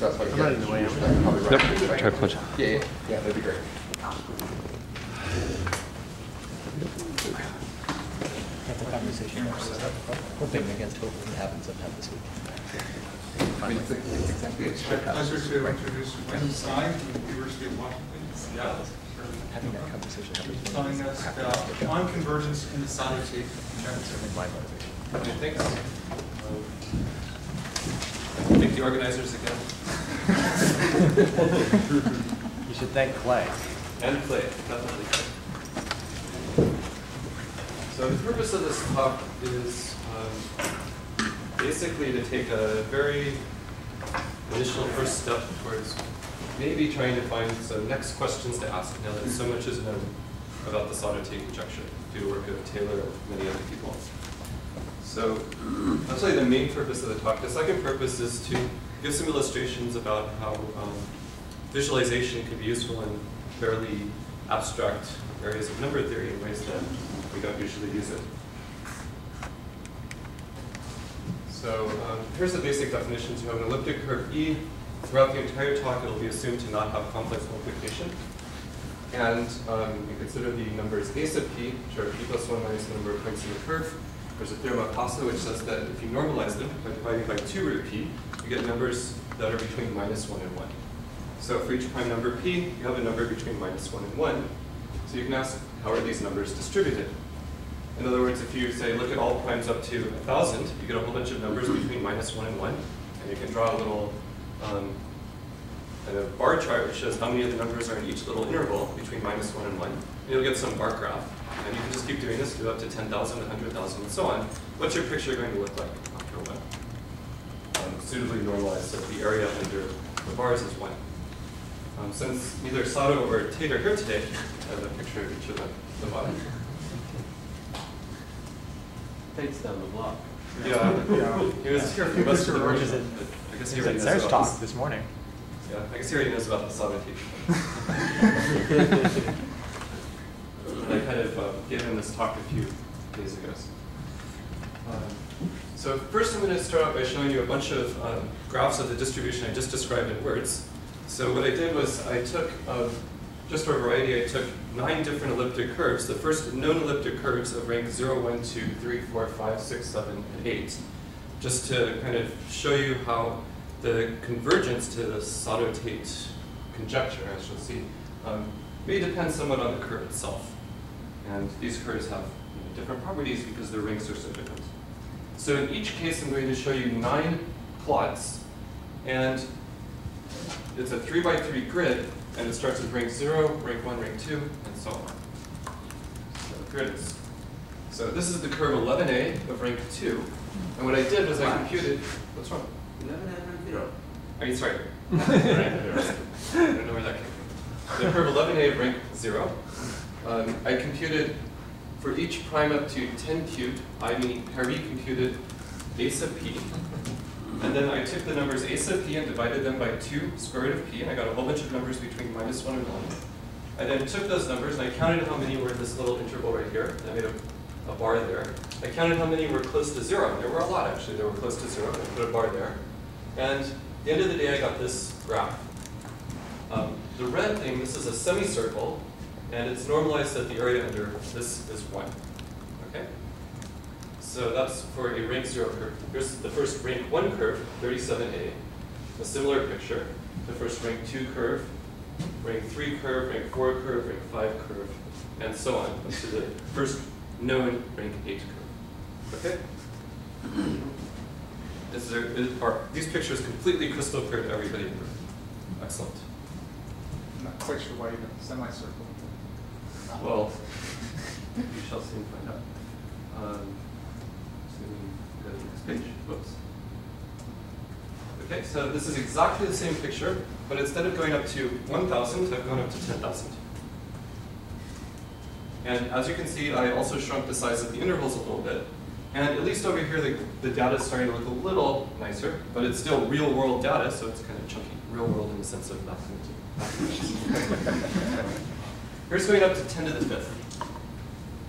specify. I'm not in the way, am I? I can probably Yep, try punch. Yeah, yeah, yeah, that'd be great. That's a conversation. Hoping against hope it happens sometime this week. I mean, it's it's exactly, it's It's my pleasure to introduce William Stein from the University of Washington. Having that conversation happens. Telling us uh, on convergence in the Sato-Tate conjecture. Certainly my motivation. Thanks. Thank the organizers again. You should thank Clay. And Clay, definitely Clay. So the purpose of this talk is um, basically to take a very initial first step towards maybe trying to find some next questions to ask now that so much is known about the Sato-Tate conjecture due to work of Taylor and many other people. So tell you the main purpose of the talk. The second purpose is to give some illustrations about how um, visualization can be useful in fairly abstract areas of number theory in ways that we don't usually use it. So um, here's the basic definitions. You have an elliptic curve E. Throughout the entire talk, it'll be assumed to not have complex multiplication. And um, you consider the numbers a sub p, which are p plus 1 minus the number of points in the curve. There's a theorem of Hasse which says that if you normalize them by dividing by 2 root p, you get numbers that are between minus 1 and 1. So for each prime number p, you have a number between minus 1 and 1. So you can ask, how are these numbers distributed? In other words, if you say, look at all primes up to 1,000, you get a whole bunch of numbers between minus 1 and 1. And you can draw a little um, kind of bar chart which shows how many of the numbers are in each little interval between minus 1 and 1. And you'll get some bar graph. And you can just keep doing this, do up to 10,000, 100,000, and so on. What's your picture going to look like after a while? Um, suitably normalized, so the area under the bars is 1. Um, since neither Sato or Tate are here today, I have a picture of each of them at the bottom. Tate's down the block. Yeah, he was here for most of the Which is version. it? but I guess he He already was knows at Sarah's talk this. this morning. Yeah, I guess he already knows about the Sato I kind of uh, gave him this talk a few days ago. Um, so first I'm going to start out by showing you a bunch of um, graphs of the distribution I just described in words. So what I did was I took, um, just for variety, I took nine different elliptic curves, the first known elliptic curves of rank 0, 1, 2, 3, 4, 5, 6, 7, and 8, just to kind of show you how the convergence to the Sato-Tate conjecture, as you'll see, um, may depend somewhat on the curve itself. And these curves have you know, different properties because their ranks are so different. So in each case, I'm going to show you nine plots, and it's a three by three grid, and it starts with rank zero, rank one, rank two, and so on. So here it is. So this is the curve 11a of rank two, and what I did was I computed, what's wrong? Eleven and zero. Are you sorry? I don't know where that came from. The curve 11a of rank 0. Um, I computed for each prime up to 10 cubed, I mean Harry computed a sub p. And then I took the numbers a sub p and divided them by 2 square root of p, and I got a whole bunch of numbers between minus 1 and 1. I then took those numbers and I counted how many were in this little interval right here. I made a, a bar there. I counted how many were close to 0. and There were a lot actually. They were close to 0. I put a bar there. And at the end of the day, I got this graph. Um, the red thing, this is a semicircle, and it's normalized that the area under this is 1. Okay? So that's for a rank 0 curve. Here's the first rank 1 curve, 37a. A similar picture. The first rank 2 curve, rank 3 curve, rank 4 curve, rank 5 curve, and so on, to the first known rank 8 curve. Okay? Is there, is, are these pictures completely crystal clear to everybody in the room? Excellent. I'm not quite sure why you got the semicircle. Well, you shall soon find out. Um, so we go to the next page. Whoops. Okay, so this is exactly the same picture, but instead of going up to 1,000, I've gone up to 10,000. And as you can see, I also shrunk the size of the intervals a little bit. And at least over here, the, the data is starting to look a little nicer, but it's still real world data, so it's kind of chunky. Real world in the sense of mathematics. Here's going up to 10 to the fifth.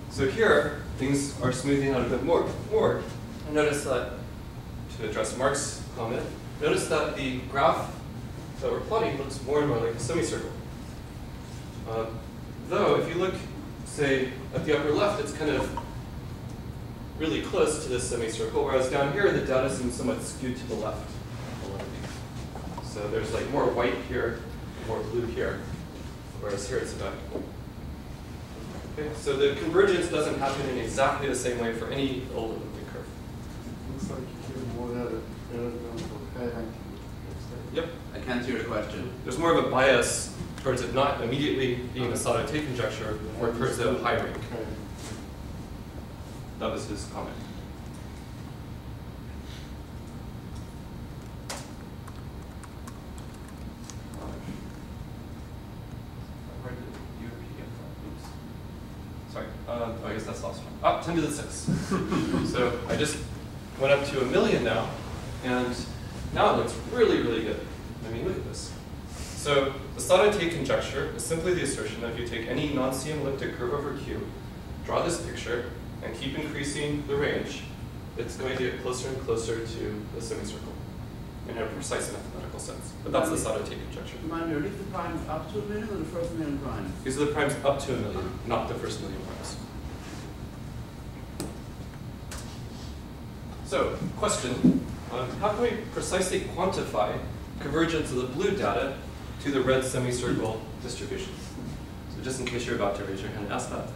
So here, things are smoothing out a bit more. More. And notice that, to address Mark's comment, notice that the graph that we're plotting looks more and more like a semicircle. Uh, though, if you look, say, at the upper left, it's kind of really close to this semicircle, whereas down here, the data seems somewhat skewed to the left. So there's like more white here, more blue here, whereas here it's about equal. Okay, so the convergence doesn't happen in exactly the same way for any old elliptic curve. Looks like you give more error, error than for high ranking. Yep, I can't hear your question. there's more of a bias towards it not immediately being a Sato-Tate conjecture or towards the high rank. Okay. That was his comment. Where did UP get from? Oops. Sorry, uh, oh, I guess that's last one. Ah, 10 to the 6. so I just went up to a million now, and now it looks really, really good. I mean, look at this. So the Tate conjecture is simply the assertion that if you take any non-CM elliptic curve over Q, draw this picture, and keep increasing the range, it's going to get closer and closer to the semicircle in a precise mathematical sense. But that's the Tate conjecture. Mind you, are these the primes up to a million or the first million primes? These are the primes up to a million, not the first million primes. So, question, um, how can we precisely quantify convergence of the blue data to the red semicircle distributions? So just in case you're about to raise your hand and ask that.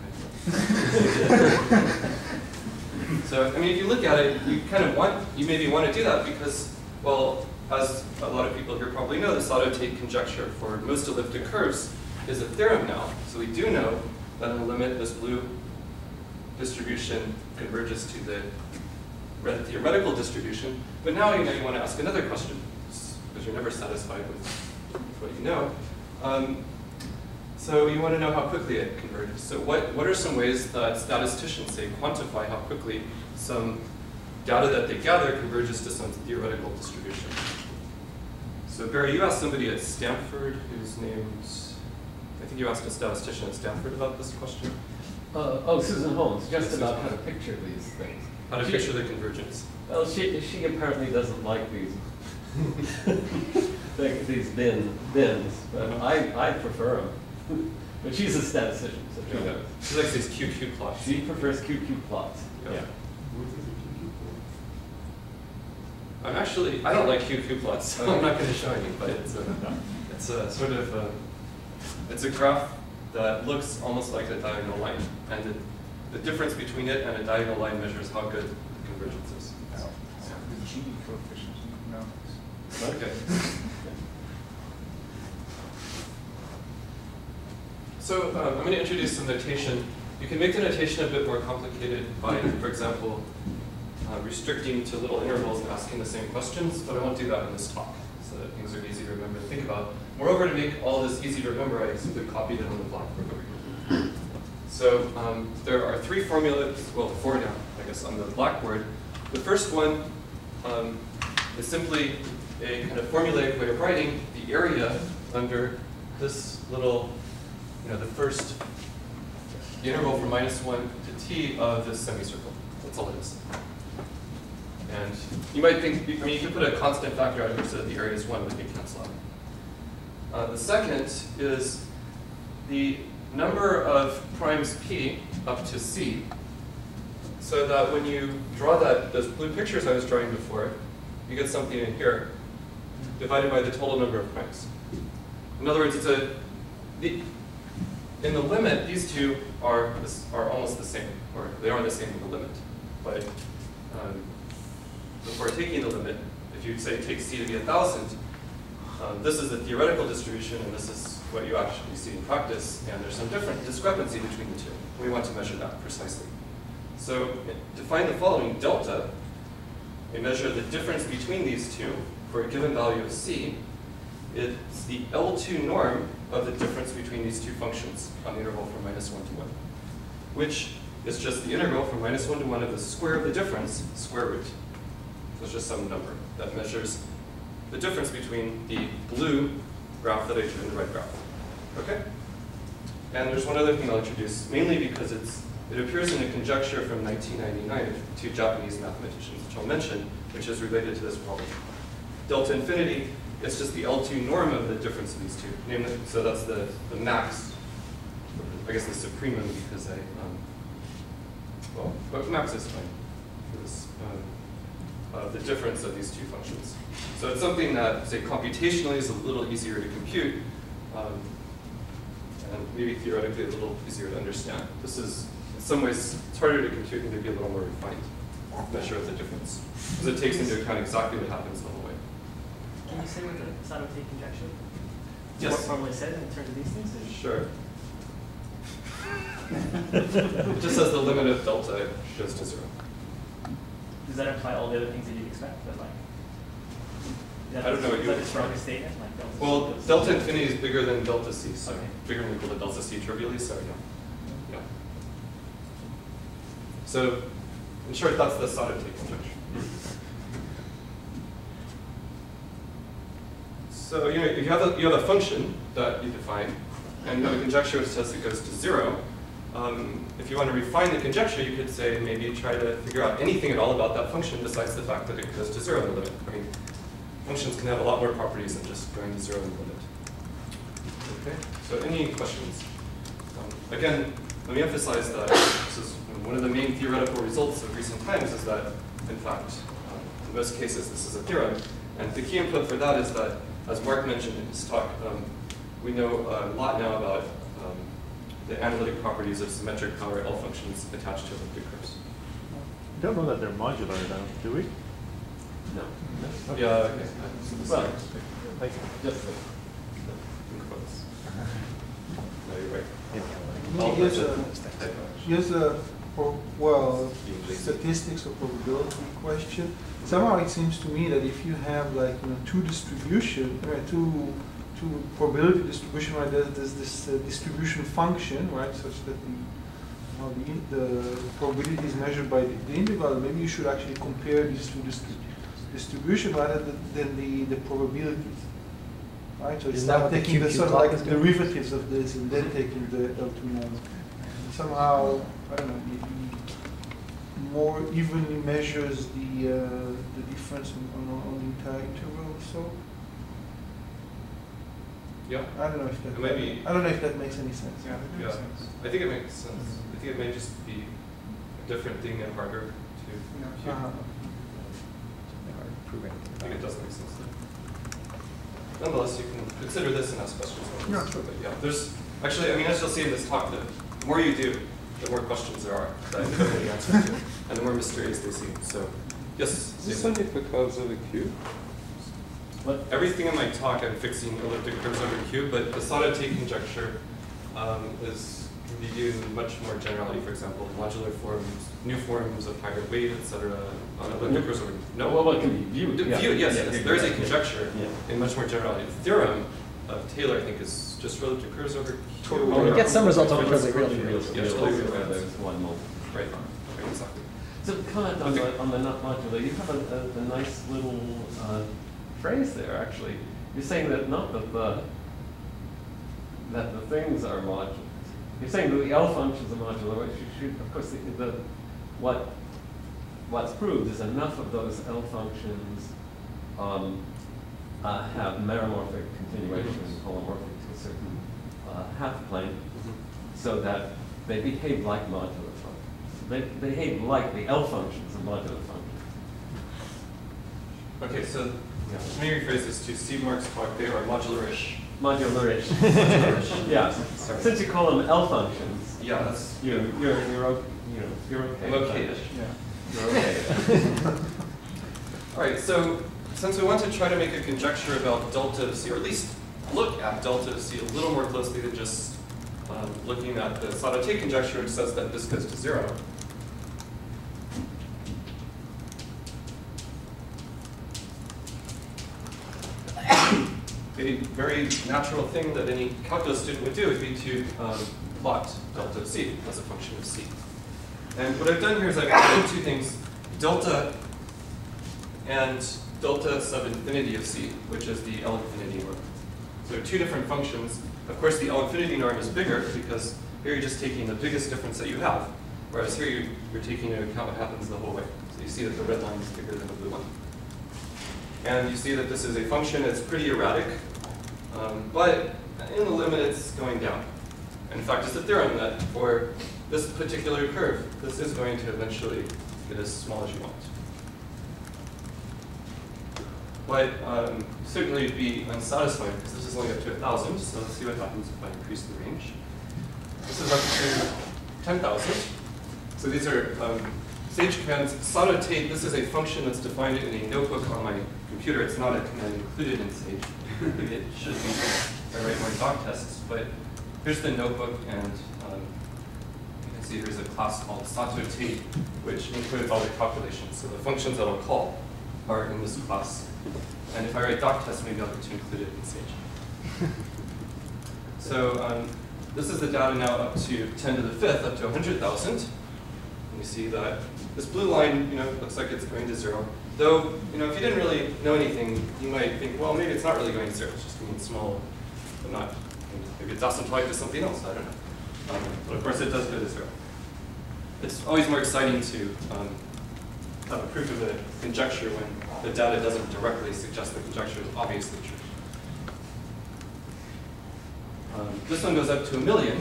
so, I mean, if you look at it, you kind of want, you maybe want to do that because, well, as a lot of people here probably know, the Sato-Tate conjecture for most elliptic curves is a theorem now. So we do know that in the limit, this blue distribution converges to the theoretical distribution. But now you know you want to ask another question, because you're never satisfied with what you know. Um, so you want to know how quickly it converges. So what, what are some ways that statisticians say quantify how quickly some data that they gather converges to some theoretical distribution? So Barry, you asked somebody at Stanford who's named, I think you asked a statistician at Stanford about this question. Uh, oh, Susan Holmes, just Susan about how to picture these things. How to She- picture the convergence. Well, she, she apparently doesn't like these, like these bin, bins, but I, I prefer them. But she's a statistician, so she knows. She likes these QQ plots. She prefers QQ plots. Yeah. Yeah. What is it you keep I'm actually, I don't like QQ plots, so I'm not going to show you, but it's a, it's a sort of, a, it's a graph that looks almost like a diagonal line. And the, the difference between it and a diagonal line measures how good the convergence is. The G coefficient, no. Okay. So um, I'm going to introduce some notation. You can make the notation a bit more complicated by, for example, uh, restricting to little intervals and asking the same questions, but I won't do that in this talk, so that things are easy to remember and think about. Moreover, to make all this easy to remember, I simply copied it on the blackboard. So um, there are three formulas, well, four now, I guess, on the blackboard. The first one um, is simply a kind of formulaic way of writing the area under this little, you know, the first interval from minus 1 to t of this semicircle. That's all it is. And you might think, I mean, you could put a constant factor out here so that the area is 1, but you cancel out. Uh, the second is the number of primes p up to c, so that when you draw that, those blue pictures I was drawing before, you get something in here, divided by the total number of primes. In other words, it's a, the, in the limit, these two are, are almost the same, or they are the same in the limit. But um, before taking the limit, if you say take c to be a thousand, um, this is the theoretical distribution, and this is what you actually see in practice, and there's some different discrepancy between the two. We want to measure that precisely. So to find the following delta, we measure the difference between these two for a given value of c. It's the L2 norm of the difference between these two functions on the interval from minus 1 to 1, which is just the integral from minus 1 to 1 of the square of the difference, square root. So it's just some number that measures the difference between the blue graph that I drew and the red graph. Okay? And there's one other thing I'll introduce, mainly because it's, it appears in a conjecture from 1999 of two Japanese mathematicians, which I'll mention, which is related to this problem. Delta infinity it's just the L2 norm of the difference of these two. Namely, so that's the, the max, I guess the supremum because I, um, well, but max is fine for this, um, uh, the difference of these two functions. So it's something that, say, computationally is a little easier to compute, um, and maybe theoretically a little easier to understand. This is, in some ways, it's harder to compute and maybe a little more refined, measure of the difference. Because it takes into account exactly what happens the whole way. Can you say what the Sato-Tate conjecture? Yes. What formally said in terms of these things? is? Sure. It just says the limit of delta goes to zero. Does that imply all the other things that you'd expect, like? I don't know what you would the strongest statement, like delta? Well, delta infinity is bigger than delta c, so Okay. bigger than equal to delta c trivially, so yeah. Yeah. So, in short, that's the Sato-Tate conjecture. So, you know, if you have a, you have a function that you define, and you have a conjecture which says it goes to zero, um, if you want to refine the conjecture, you could say maybe try to figure out anything at all about that function besides the fact that it goes to zero in the limit. I mean, functions can have a lot more properties than just going to zero in the limit. Okay, so any questions? Um, again, let me emphasize that this is one of the main theoretical results of recent times is that, in fact, um, in most cases, this is a theorem. And the key input for that is that, as Mark mentioned in his talk, um, we know a lot now about um, the analytic properties of symmetric power L functions attached to elliptic curves. Don't know that they're modular though, do we? No. Yeah, okay. So this Well, Thank you. Just the, in quotes. No, you're right. No, All here's a, here's a, well, statistics or probability question. Somehow it seems to me that if you have like, you know, two distribution, uh, two, two probability distribution, right, there's, there's this uh, distribution function, right, such that the, you know, the, the probability is measured by the, the integral, maybe you should actually compare these two distri- distribution rather than, than the, the probabilities. Right, so it's Isn't not what taking the QQ sort of like derivatives of this and then taking the L two norm. Somehow, I don't know, maybe more evenly measures the, uh, the difference on, on, on the entire interval or so. Yeah. I don't know if that, Maybe, I don't know if that makes any sense. Yeah, that Yeah, sense. I think it makes sense. I think it may just be a different thing and harder to Yeah. compute. Uh-huh. Prove anything I think it it. does make sense. Nonetheless, you can consider this and ask questions. on Yeah, this. sure. But yeah, there's, actually, I mean, as you'll see in this talk, the the more you do, the more questions there are that I don't answer to, and the more mysterious they seem. So, yes, Is this only for curves over Q? what, Everything in my talk, I'm fixing elliptic curves over Q, but the Sato-Tate conjecture um, is can be viewed much more generally. For example, modular forms, new forms of higher weight, etc. on elliptic curves over. No, well, what can be viewed? yeah. Viewed, yes, Yeah, yes. There is a conjecture Yeah. in much more generality. The theorem of Taylor, I think, is just for elliptic curves over Q. Totally Oh, we get some results over over totally totally real, real, Yeah, real, totally real, real. there's one more. Right, right, exactly. So comment on Okay. the, on the not modular, you have a, a, a nice little, uh, phrase there, actually. You're saying that not that the, that the things are modular. You're saying that the L functions are modular, which you should, of course, the, the, what, what's proved is enough of those L functions, um, uh, have meromorphic continuation, holomorphic to a certain, uh, half plane so that they behave like modular functions. They behave like the L functions of modular functions. Okay, so Yeah. let me rephrase this to Steve Mark's talk. They are modularish. Modularish. Modularish. yeah. Sorry. Since you call them L functions, Yeah, that's. you're you're you're o- you know you're okay. Okay-ish. that. You're okay. All right, so since we want to try to make a conjecture about delta of C, or at least look at delta of C a little more closely than just um, looking at the Sato-Tate conjecture, which says that this goes to zero. A very natural thing that any calculus student would do would be to um, plot delta of C as a function of C. And what I've done here is I've added two things, delta and delta sub infinity of C, which is the L infinity norm. So two different functions. Of course, the L infinity norm is bigger because here you're just taking the biggest difference that you have, whereas here you, you're taking into account what happens the whole way. So you see that the red line is bigger than the blue one. And you see that this is a function that's pretty erratic, um, but in the limit it's going down. In fact, it's a theorem that for this particular curve, this is going to eventually get as small as you want. But um, certainly be unsatisfying because this is only up to 1,000, so let's see what happens if I increase the range. This is up to 10,000. So these are um, Sage commands. Sonnotate, this is a function that's defined in a notebook on my computer. It's not a command included in Sage. It should be I write more doc tests. But here's the notebook, and um, you can see there's a class called Sonnotate, which includes all the calculations. So the functions that I'll call are in this class. And if I write doc tests, maybe I'll get to include it in Sage. so um, this is the data now up to 10 to the fifth, up to 100,000. And you see that this blue line, you know, looks like it's going to zero. Though, you know, if you didn't really know anything, you might think, well, maybe it's not really going to zero. It's just going small, but not. Maybe it's asymptotic to something else. I don't know. Um, but of course, it does go to zero. It's always more exciting to um, have a proof of a conjecture when the data doesn't directly suggest the conjecture is obviously true. Um, this one goes up to a million,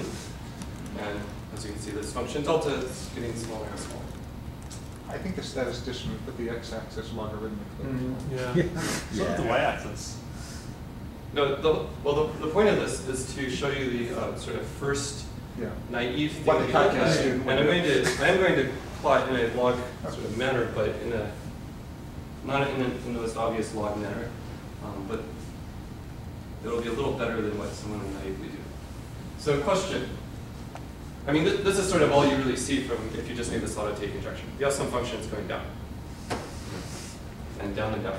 and as you can see, this function delta is getting smaller and smaller. I think the statistician would put the x-axis logarithmically. Yeah. So that's the y-axis. No, the, well, the, the point of this is to show you the uh, sort of first Yeah. naive thing What to the look at. calculation And I'm going to, I am going to plot in a log sort of manner, but in a, not in, a, in the most obvious log manner, um, but it'll be a little better than what someone would naively do. So question. I mean, this, this is sort of all you really see from if you just need this auto take conjecture. You have some functions going down. And down and down.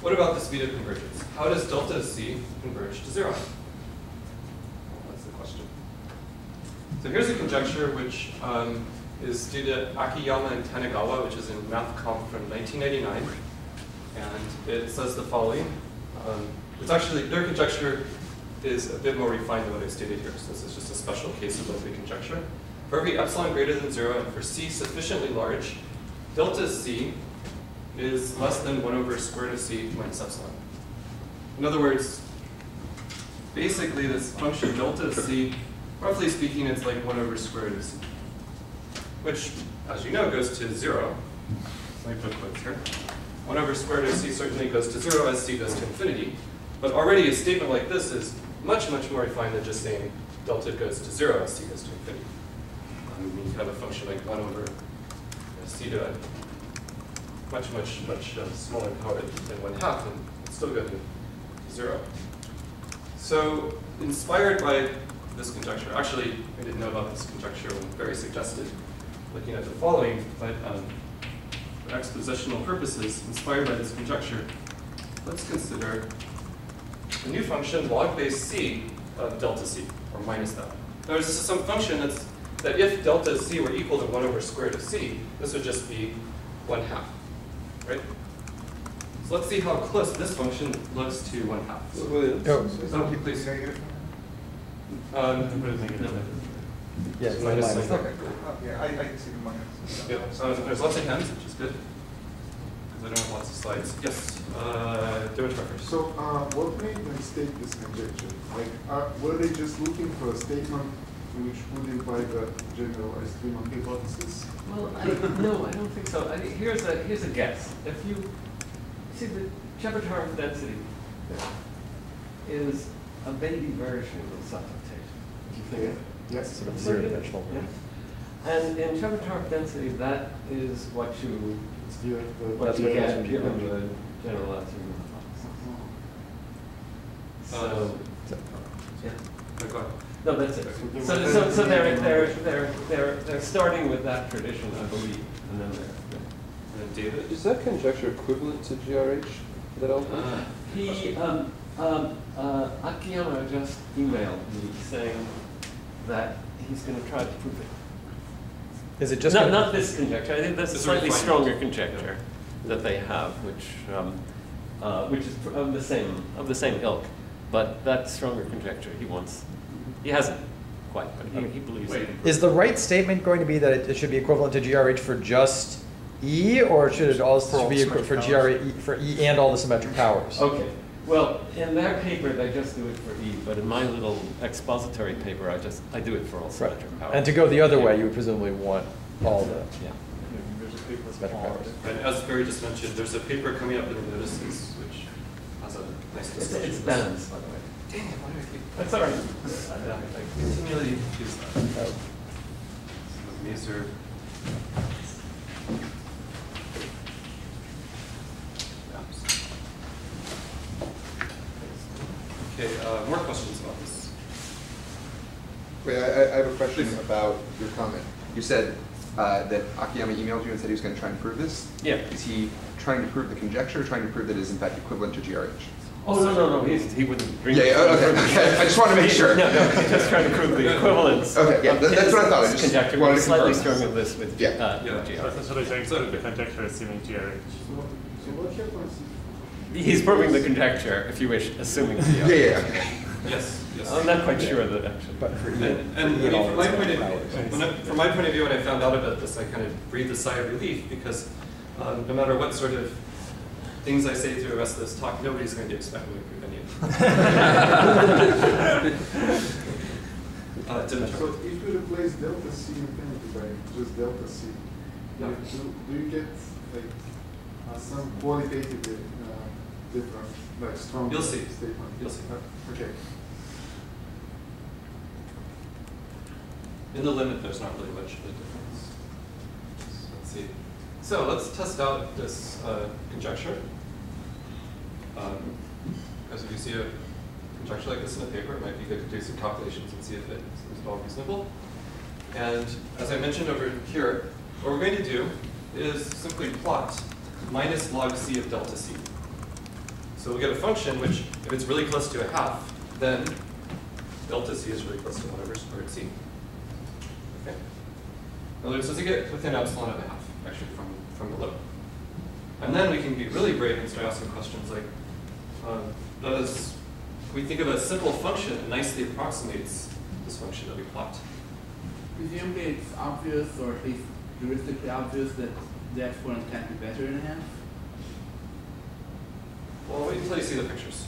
What about the speed of convergence? How does delta C converge to zero? That's the question. So here's a conjecture which um, is due to Akiyama and Tanigawa, which is in Math Comp from 1999. And it says the following. Um, it's actually, their conjecture is a bit more refined than what I stated here. So this is just special case of Lope conjecture. For every epsilon greater than zero and for C sufficiently large, delta C is less than 1 over square root of c minus epsilon. In other words, basically this function delta c, roughly speaking, it's like 1 over square root of c, which, as you know, goes to 0. Let me put quotes here. 1 over square root of c certainly goes to 0 as c goes to infinity. But already a statement like this is much, much more refined than just saying delta goes to 0 as c goes to infinity. You have a function like 1 over c to a much, much, much uh, smaller power than one half, and it's still go to zero. So inspired by this conjecture, actually, I didn't know about this conjecture when Barry suggested looking at the following, but um, for expositional purposes, inspired by this conjecture, let's consider a new function log base c of delta c, or minus that. Now, this is some function that's, that if delta c were equal to 1 over square root of c, this would just be 1 half right? So let's see how close this function looks to one half. Oh, Oh, please. Um, yeah, Minus minus. Okay, cool. Oh, Yeah, I, I can see the minus. yeah, so there's lots of hands, which is good. Because I don't have lots of slides. Yes, uh, Demetrius. So, uh, what made them state this conjecture? Like, are, were they just looking for a statement which would imply the generalized Riemann hypothesis? Well, I, no, I don't think so. I here's a here's a guess. If you see the Chebotarev density is a baby version of substitution. If you think it. Yes. Sort of zero dimensional. Yeah. And in Chebotarev density, that is what you It's the, the. what you what get it is. given the generalized Riemann hypothesis. So, yeah. Oh, go ahead. No, that's it. So, so, so they're, they're, they're, they're, they're starting with that tradition, I believe, and then they're. David. Is that conjecture equivalent to GRH, that alpha? Uh, He, um, um, uh, Akiyama just emailed me saying that he's gonna try to prove it. Is it just? Not, not this conjecture, I think that's a slightly stronger conjecture that they have, which, um, uh, which is of the same, of the same ilk. But that stronger conjecture, he wants, he hasn't quite, but he, he believes it. Wait. Is the right statement going to be that it it should be equivalent to GRH for just E, or should it also be equi- for symmetric GRE, for E and all the symmetric powers? Okay, well, in their paper, they just do it for E, but in my little expository paper, I just, I do it for all symmetric powers. And to go the other way, you would presumably want all the, Yeah. There's a paper Symmetric called- powers. And as Barry just mentioned, there's a paper coming up in the notices, which has a nice It's, discussion. it's balanced, by the way. Dang it, why do I keep? That's all right. I, I I continually use that. oh, These are. Maps. Okay, uh, more questions about this? Wait, I, I I have a question about your comment. You said uh, that Akiyama emailed you and said he was going to try and prove this. Yeah. Is he trying to prove the conjecture, or trying to prove that it is in fact equivalent to GRH? Oh, no, no, no, he's, he wouldn't bring. Yeah, yeah, okay, okay. I just wanted to make sure. No, no, he's just trying to prove the equivalence. Okay, yeah, of that- that's what I thought. I his just Conjecture, wanted but to slightly confirm. stronger this with, Yeah. uh, Yeah. with So GR. essentially saying So- the conjecture assuming GRH. So, so what happens if? He's proving the conjecture, if you wish, assuming GR. Yeah, yeah. Yes, yes. I'm not quite sure that actually. but for. And, and- and for I mean, from my point of view, when I, from my point of view, when I found out about this, I kind of breathed a sigh of relief because um, no matter what sort of things I say through the rest of this talk, nobody's going to expect me to prove any of it. uh, So if you replace delta C infinity by just delta C, Yeah. do, do you get like uh, some qualitative difference, like strong You'll see. statement? You'll see. Okay. In the limit, there's not really much of a difference. So let's see. So let's test out this uh, conjecture. Um, as if you see a conjecture like this in a paper, it might be good to do some calculations and see if it seems at all reasonable. And as I mentioned over here, what we're going to do is simply plot minus log c of delta c. So we'll get a function which, if it's really close to a half, then delta c is really close to 1 over squared c. Okay. In other words, does it get within epsilon of a half, actually, from, from below? And then we can be really brave and start asking questions like, um, does, we think of a simple function that nicely approximates this function that we plot? Presumably it's obvious, or at least heuristically obvious, that the exponent can't be better than a half. Well, wait until you see the pictures.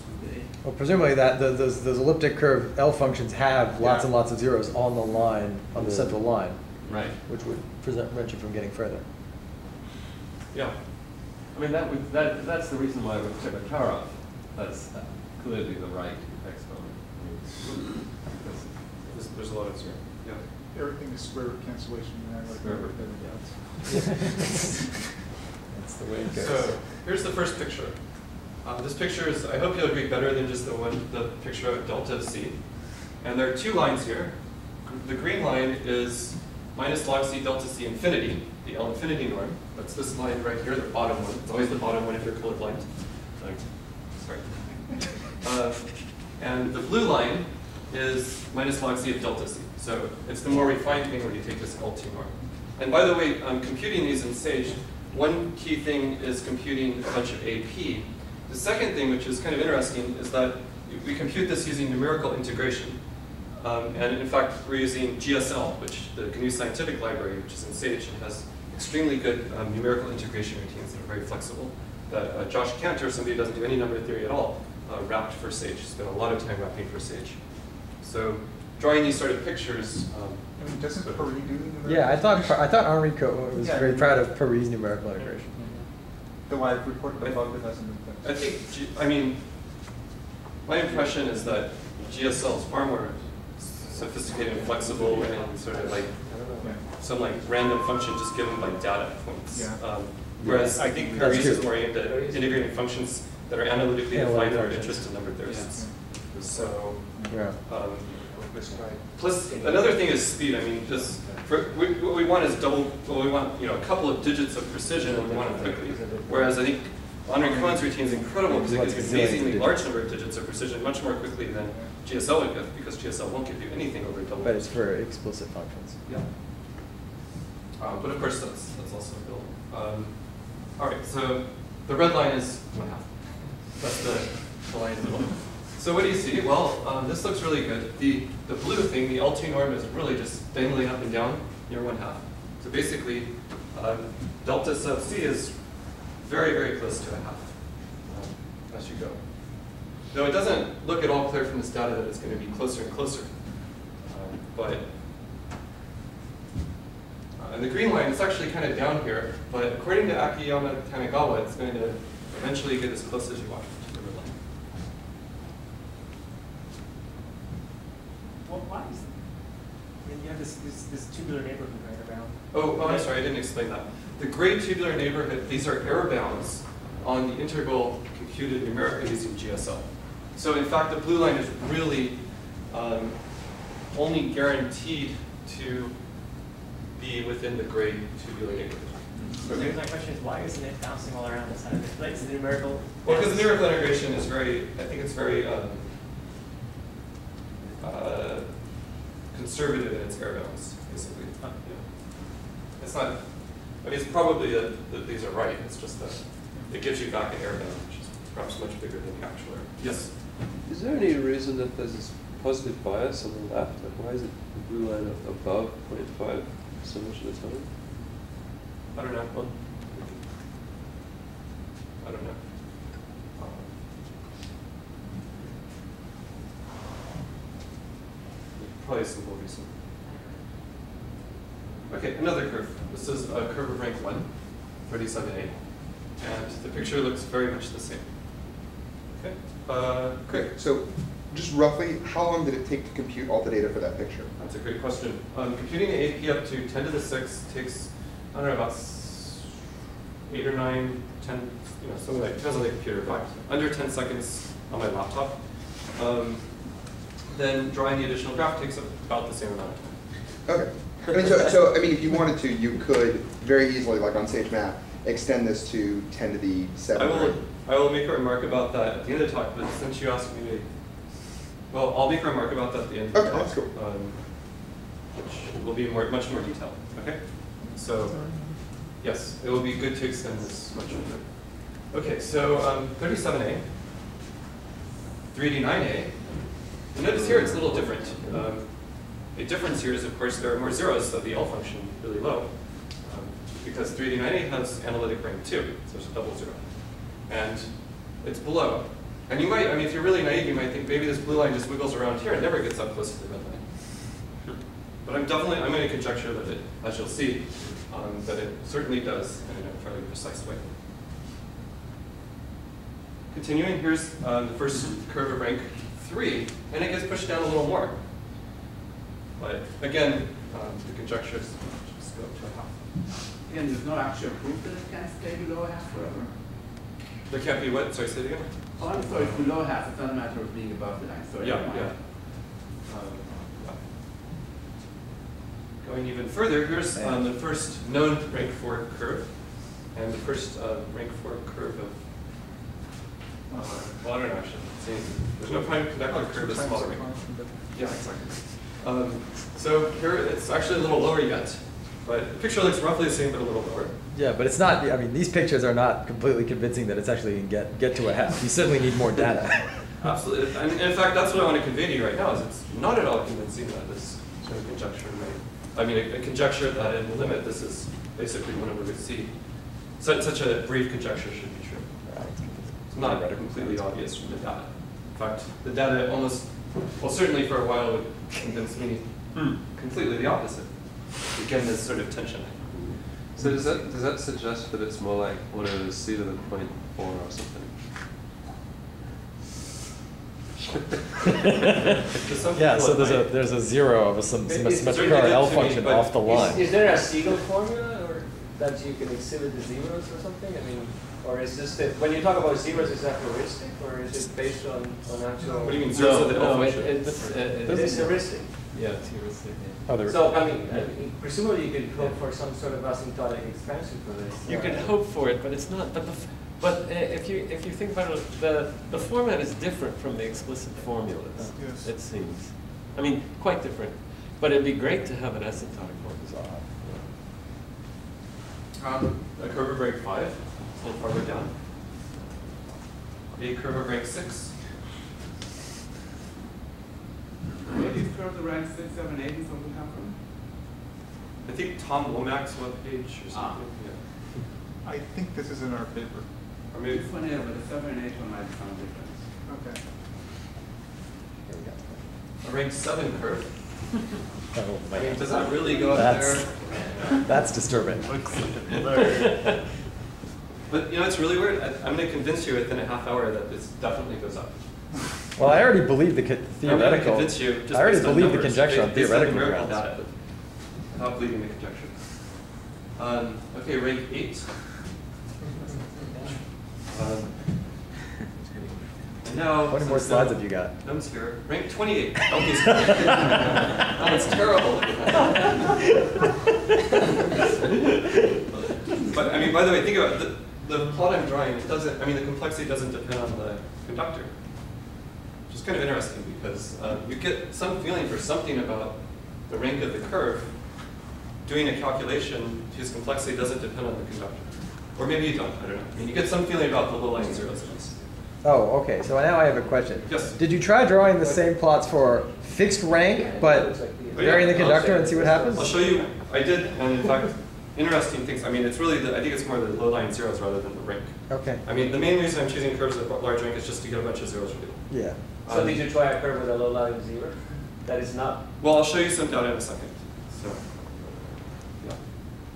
Well, presumably that, the- those, those elliptic curve L functions have lots Yeah. and lots of zeros on the line, on the Yeah. central line, Right. which would prevent you from getting further. Yeah. I mean, that would, that, that's the reason why with Chebotarev, that's uh, clearly the right exponent. Because There's, there's a lot of zero. Yeah. Everything is square root cancellation, and I like Square root. everything else. That's the way it goes. So here's the first picture. Uh, this picture is, I hope you'll agree, better than just the one, the picture of delta c. And there are two lines here. The green line is minus log c delta c infinity, the L infinity norm. That's this line right here, the bottom one. It's always the bottom one if you're colorblind. Sorry. Uh, and the blue line is minus log c of delta c. So it's the more refined thing when you take this L2 norm. And by the way, um, computing these in Sage, one key thing is computing a bunch of AP. The second thing, which is kind of interesting, is that we compute this using numerical integration. Um, and in fact, we're using GSL, which the GNU Scientific Library, which is in Sage, and has extremely good um, numerical integration routines that are very flexible. That uh, Josh Kantor, somebody who doesn't do any number theory at all, uh, wrapped for Sage. Spent a lot of time wrapping for Sage. So drawing these sort of pictures, um, I mean, doesn't PARI do numerical Yeah, I thought, integration? I thought Henri Cohen was Yeah. very proud of PARI's numerical integration. Though I've reported I- above it hasn't been I think, G- I mean, my impression is that GSL is far more sophisticated and flexible and sort of like some like random function just given by data points. Yeah. Um, Whereas I think That's PARI is true. more aimed at integrating functions that are analytically Analytic defined or functions. interest in number theorists. So, Yeah. um, Plus, another thing is speed. I mean, just for, we, what we want is double. Well, we want you know a couple of digits of precision, and we want it quickly. Whereas I think Henri Cohen's routine is incredible because it gives an amazingly large number of digits of precision much more quickly than GSL would give, because GSL won't give you anything over double. But it's for explicit functions. Yeah. Uh, but of course, that's that's also available. Um, all right, so the red line is one half. That's the, the line in the middle. So what do you see? Well, um, this looks really good. The the blue thing, the L2 norm, is really just dangling up and down near one half. So basically, um, delta sub c is very, very close to a half um, as you go. Though it doesn't look at all clear from this data that it's going to be closer and closer. Um, but uh, and the green line is actually kind of down here, but according to Akiyama Tanigawa, it's going to eventually get as close as you want to the red line. Well, why is, I mean, you have this, this, this tubular neighborhood right around. Oh, oh, I'm sorry, I didn't explain that. The gray tubular neighborhood, these are error bounds on the integral computed numerically using GSL. So in fact, the blue line is really um, only guaranteed to be within the gray tubular neighborhood. So maybe my question is, why isn't it bouncing all around the side of the Like, is it numerical? Well, because the numerical integration is very, I think it's very um, uh, conservative in its error bounds, basically. Huh. Yeah. It's not, I mean, it's probably that, that these are right, it's just that it gives you back an error bound, which is perhaps much bigger than the actual error. Yes? Is there any reason that there's this positive bias on the left? Like, why is it the blue line above 0.5 so much of the time? I don't know. I don't know. Um, Probably a simple reason. Okay, another curve. This is a curve of rank 1, 37A. And the picture looks very much the same. Okay, uh, Okay, so just roughly, how long did it take to compute all the data for that picture? That's a great question. Um, computing the AP up to 10 to the 6 takes, I don't know, about 8 or 9, 10, you know, something like, depends on the computer, but under 10 seconds on my laptop. Um, then drawing the additional graph takes about the same amount of time. Okay. I mean, so, so, I mean, if you wanted to, you could very easily, like on Sage Map, extend this to ten to the 7. I will, I will make a remark about that at the end of the talk, but since you asked me to, well, I'll make a remark about that at the end of the Okay, talk. that's cool. um, Which will be more, much more detailed, okay? So, yes, it will be good to extend this much further. Okay, so um, 37A, 389A, you notice here it's a little different. Um, A difference here is, of course, there are more zeros, so the L function really low. Um, Because 389A has analytic rank 2, so it's a double zero. And it's below. And you might, I mean, if you're really naive, you might think maybe this blue line just wiggles around here and never gets up close to the red line. But I'm definitely, I'm going to conjecture that it, as you'll see, um, that it certainly does in a fairly precise way. Continuing, here's um, the first curve of rank three, and it gets pushed down a little more. But again, um, the conjecture is just go to a half. Again, there's no actual proof that it can stay below half forever. There can't be what? Sorry, say it again. Oh, I'm sorry, it's below half, it's not a matter of being above the line, sorry. Yeah, yeah. Um, yeah. Going even further, here's um, the first known rank four curve, and the first uh, rank four curve of, uh, well, I don't know actually. See, there's no prime conductor curve that's smaller rank. Yeah, exactly. Um, so here, it's actually a little lower yet, but the picture looks roughly the same, but a little lower. Yeah, but it's not, I mean, these pictures are not completely convincing that it's actually get, get to a half. You certainly need more data. Absolutely, and in fact, that's what I want to convey to you right now, is it's not at all convincing that this sort of conjecture may, I mean, a, a conjecture that in the limit, this is basically one over c. Such, such a brief conjecture should be true. It's not completely obvious from the data. In fact, the data almost, well, certainly for a while would convince me hmm. completely the opposite. Again, this sort of tension. So does that does that suggest that it's more like one over c to the point four or something? Yeah, so there's a, there's a zero of a some, some It's symmetric certainly L good to me, function off the line. Is, is there a Siegel formula or that you can exhibit the zeros or something? I mean, or is this that when you talk about zeros, is that heuristic or is it based on, on actual? What do you mean, zeros of the L No, it, function? it's, uh, It it is heuristic. Yeah, it's heuristic, yeah. So, I mean, I mean, presumably you could hope for some sort of asymptotic expansion for this. You can hope for it, but it's not. But the, f- but uh, if you if you think about it, the the format is different from the explicit formulas. Yes. It seems. I mean, quite different. But it'd be great to have an asymptotic formula. Um, a curve break five, a little farther down. A curve of rank six. Where these curves around six, seven, eight, and something come from? I think Tom Womack's webpage or Ah. something. Yeah. I think this is in our paper. Or maybe This one here, but the seven and eight one might be some difference. Okay. Here we go. a rank seven curve. Oh, I mean, does that really go up That's, there? that's disturbing. But you know, it's really weird. I, I'm going to convince you within a half hour that this definitely goes up. Well, I already believe the co- I'm going to theoretical. convince you I already believe the conjecture on based- based on theoretical grounds. data, without believing the conjecture. Um, okay, rank eight. Um, now, How many more slides have you got? Numb's here. Rank 28. Okay, so- That's terrible. but I mean, by the way, think about it. The, the plot I'm drawing. It doesn't. I mean, the complexity doesn't depend on the conductor, which is kind of interesting because uh, you get some feeling for something about the rank of the curve. Doing a calculation whose complexity doesn't depend on the conductor, or maybe you don't. I don't know. I mean, you get some feeling about the low lying zeros. at least. Oh, okay, so now I have a question. Yes. Did you try drawing the same plots for fixed rank, but varying the conductor and see what happens? I'll show you. I did, and in fact, interesting things. I mean, it's really. The, I think it's more the low lying zeros rather than the rank. Okay, I mean, the main reason I'm choosing curves with large rank is just to get a bunch of zeros real. yeah. So Um, did you try a curve with a low lying zero? That is not. Well, I'll show you some data in a second. So, yeah.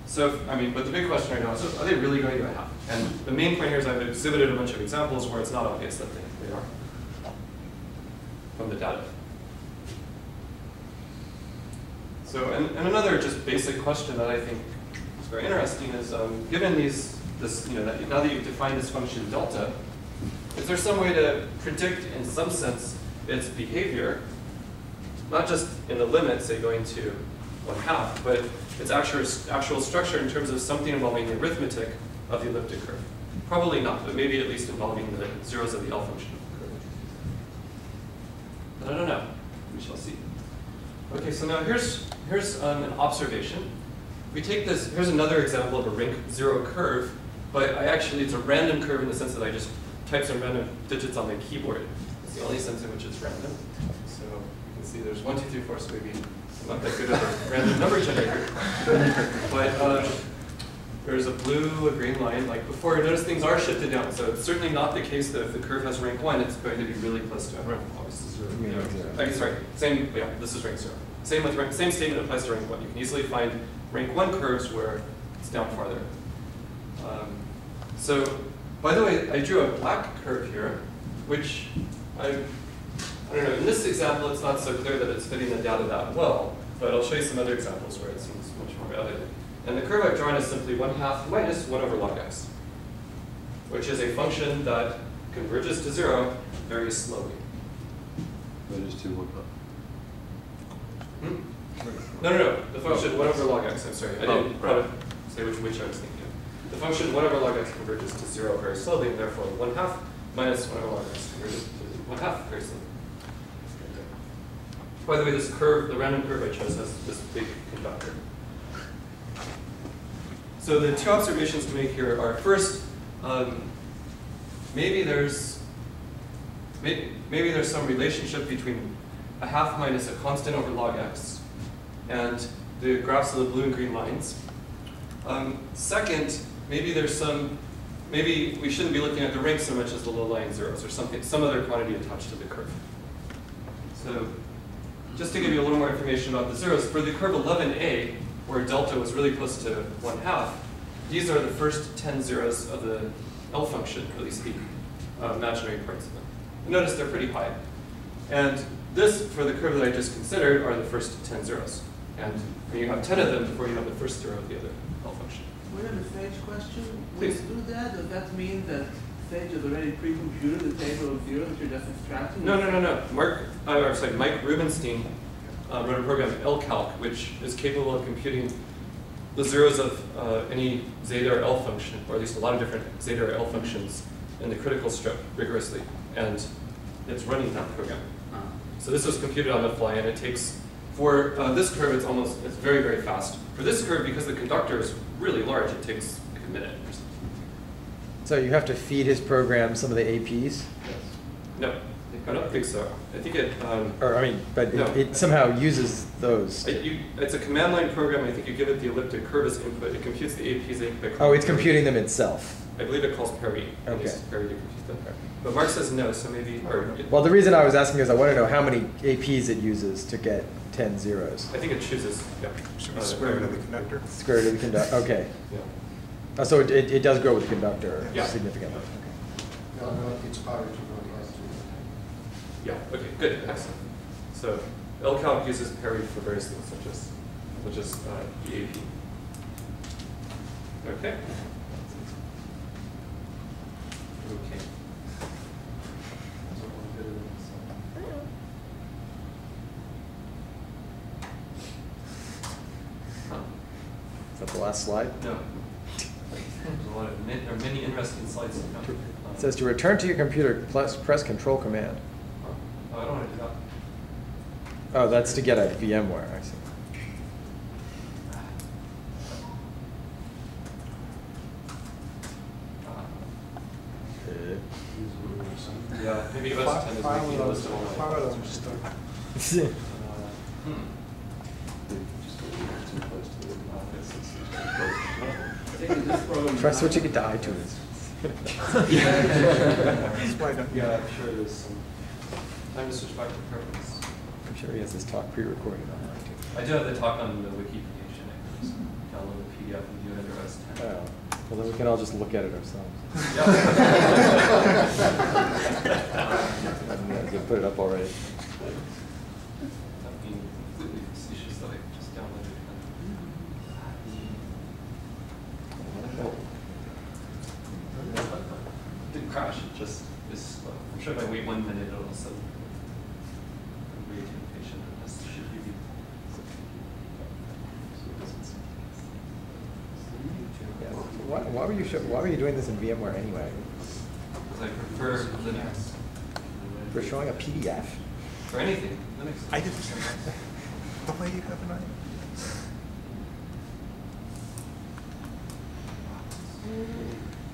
So, I mean, but the big question right now is, are they really going to a half? And the main point here is I've exhibited a bunch of examples where it's not obvious that they, they are from the data. So, and, and another just basic question that I think very interesting is, um, given these, this, you know, that now that you've defined this function delta, is there some way to predict, in some sense, its behavior not just in the limit, say going to one half, but its actual, actual structure in terms of something involving the arithmetic of the elliptic curve. Probably not, but maybe at least involving the zeros of the L function of the curve. But I don't know. We shall see. Okay, so now here's, here's um, an observation. We take this, here's another example of a rank zero curve, but I actually, it's a random curve in the sense that I just type some random digits on the keyboard. It's the only sense in which it's random. So you can see there's one, two, three, four, so maybe I'm not that good at a random number generator. but um, there's a blue, a green line, like before, notice things are shifted down. So it's certainly not the case that if the curve has rank one, it's going to be really close to rank one. This is zero. You mean Yeah. rank zero. I guess, right, same, yeah, this is rank zero. Same with rank, same statement applies to rank one. You can easily find rank one curves where it's down farther. Um, so, by the way, I drew a black curve here, which I, I don't know, in this example it's not so clear that it's fitting the data that well, but I'll show you some other examples where it seems much more evident. And the curve I've drawn is simply one half minus one over log x, which is a function that converges to zero very slowly. Minus two, one half. Hmm? No, no, no, the function one over log x, I'm sorry, I Oh, didn't right. say which, which I was thinking of. The function one over log x converges to zero very slowly, and therefore one half minus one over log x converges to one half very slowly. By the way, this curve, the random curve I chose has this big conductor. So the two observations to make here are first, um, maybe there's maybe, maybe there's some relationship between a half minus a constant over log x and the graphs of the blue and green lines. Um, second, maybe there's some, maybe we shouldn't be looking at the rank so much as the low lying zeros or something, some other quantity attached to the curve. So just to give you a little more information about the zeros, for the curve 11a, where delta was really close to one half, these are the first 10 zeros of the L function, at least the uh, imaginary parts of them. Notice they're pretty high. And this, for the curve that I just considered, are the first 10 zeros. And when you have 10 of them before you have the first zero of the other L function. We have a Sage question. When Please. you do that, does that mean that Sage has already pre-computed the table of zeros that you're just extracting? No, no, no, no. Mark, uh, or sorry, Mike Rubinstein uh, wrote a program, LCalc, which is capable of computing the zeros of uh, any zeta or L function, or at least a lot of different zeta or L functions in the critical strip rigorously. And it's running that program. Ah. So this was computed on the fly, and it takes, for uh, this curve, it's almost, it's very, very fast. For this curve, because the conductor is really large, it takes like a minute or something. So you have to feed his program some of the APs? Yes. No. I don't think so. I think it, um, Or, I mean, but No. it, it somehow uses those. it, you, it's a command line program. I think you give it the elliptic curve as input. It computes the APs Oh, it's computing them itself. I believe it calls PARI. Okay. PARI to compute them. But Mark says no, so maybe, or Well, the reason I was asking is I want to know how many APs it uses to get 10 zeros. I think it chooses, yeah. Uh, square root of the conductor. Square root of the conductor, okay. Yeah. Oh, so it, it it does grow with the conductor Yeah. significantly. No, no, it's power to one has to. Yeah, okay, good, excellent. So LCalc uses PARI for various things such as, such as uh, EAP. Okay. Okay. So one bit of this. Huh. Is that the last slide? No. There's a lot of, there are many interesting slides to come. Um, It says to return to your computer, plus press control command. Oh, I don't want to do that. Oh, that's to get at VMware, I see. Yeah, maybe OS ten is making a list of all my. Try switching it to iTunes. Yeah, I'm sure there's some. Time to switch back to purpose. I'm sure he has this talk pre-recorded on iTunes. I do have the talk on the wiki page, and I can just download the PDF and view it under OS ten. Oh, well, then we can all just look at it ourselves. Yeah. You put it up already. I'm being completely facetious, though, I just downloaded it. Didn't crash, it just is slow. I'm sure if I wait one minute, it'll suddenly. I'm way too impatient, and this should be. Yeah, Why, why were you, sho- why were you doing this in VMware anyway? Because I prefer Linux. For showing a PDF? For anything, Linux. I didn't The way you have an eye.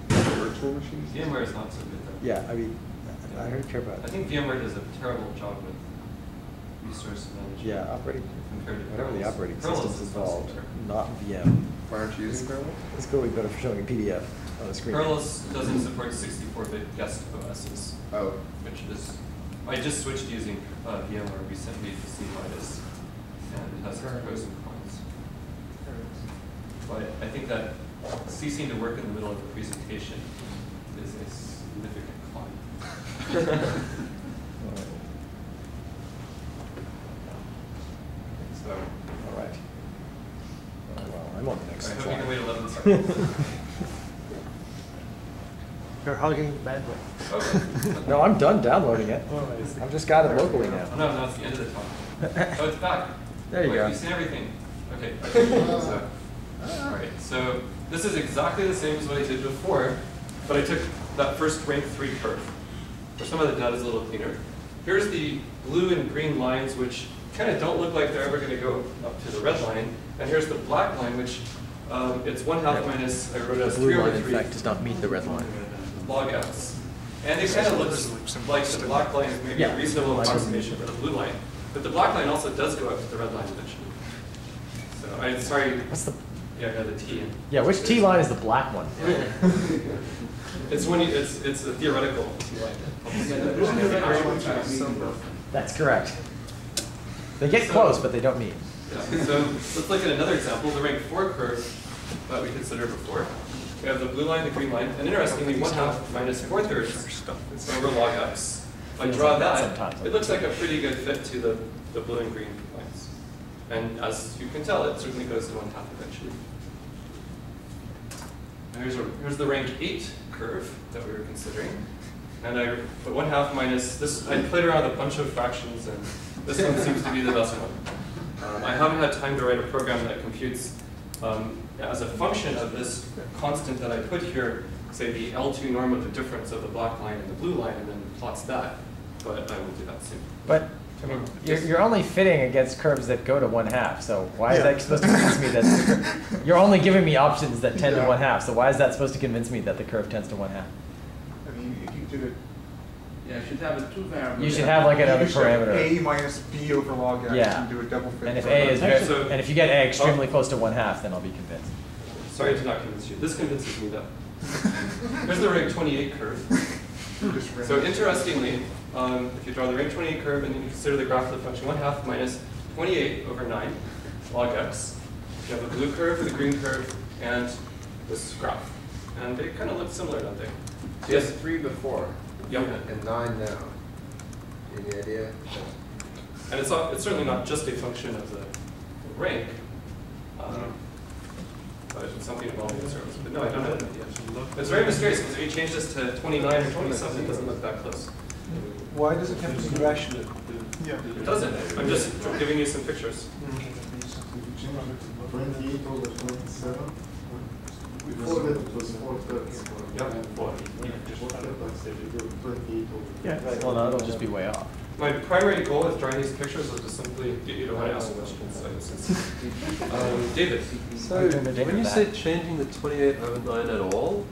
Virtual machines? VMware is not so good though. Yeah, I mean, I don't care about it. I think VMware does a terrible job with resource management. Yeah, operating, Compared to whatever the operating system is involved, not VM. Why aren't you using kernel? It's clearly better for showing a PDF on a screen. Kernels doesn't support 64-bit guest OSs, Oh, which is, I just switched using uh, VMware recently to see why this, and it has its pros and cons. But I think that ceasing to work in the middle of a presentation is a significant con. So, All right. Oh, well, I'm on the next I slide. hope you can wait 11 seconds. You're hogging bandwidth. Okay. No, I'm done downloading it. I see. I've just got it locally now. no, no, it's the end of the talk. Oh, it's back. There you Wait, go. You've seen everything. Okay. so, all right. So this is exactly the same as what I did before, but I took that first rank three curve. Where some of the data is a little cleaner. Here's the blue and green lines, which kind of don't look like they're ever going to go up to the red line. And here's the black line, which um, it's one half minus, I wrote it The as blue three over line, in fact, does not meet the red line. Log x. And it kind of looks like the black line is maybe Yeah. a reasonable approximation for the blue line. But the black line also does go up to the red line eventually. So I'm sorry, What's the, yeah, the T. yeah, which T line is the black one? It's when you, it's, it's a theoretical T line. That's correct. They get close, but they don't meet. Yeah, So let's look at another example, the rank four curve that we considered before. We have the blue line, the green line, and interestingly, one half minus four thirds over log x. If I draw that, it looks like a pretty good fit to the, the blue and green lines. And as you can tell, it certainly goes to one half eventually. Here's, a, here's the rank eight curve that we were considering. And I put one half minus, this, I played around with a bunch of fractions and this one seems to be the best one. Um, I haven't had time to write a program that computes um, as a function of this constant that I put here, say the L2 norm of the difference of the black line and the blue line and then plots that, but I will do that soon. But, I mean, you're, you're only fitting against curves that go to one half, so why is that supposed to convince me that, you're only giving me options that tend to one half, so why is that supposed to convince me that the curve tends to one half? I mean, if you did it Yeah, it should have a two variable. You should have like another You should have parameter. A minus B over log x Yeah. and do a double fit. And if A is very, So- and if you get A extremely close to one half, then I'll be convinced. Sorry to not convince you. This convinces me though. Here's the rank 28 curve. You just ran So interestingly, um, if you draw the rank 28 curve and then you consider the graph of the function 1 half minus 28 over 9 log x, you have the blue curve, the green curve, and this graph. And they kind of look similar, don't they? So you have three before Yep. and nine now. Any idea? And it's, not, it's certainly not just a function of the rank, um, but it's something involving the zeros. But no, I don't have an idea. It's very mysterious because if you change this to 29 or 27, it doesn't look that close. Why does it have to be rational? Yeah. It doesn't. I'm just giving you some pictures. Twenty-eight over twenty-seven. Before that it was four thirds. Yep. Four thirds. Twenty-eight over. Yeah. Well, no, it'll just be way off. My primary goal with drawing these pictures was to simply get you to want to ask questions. So this is- um, David. So, I'm doing the data when you back. say changing the 28 over 9 at all,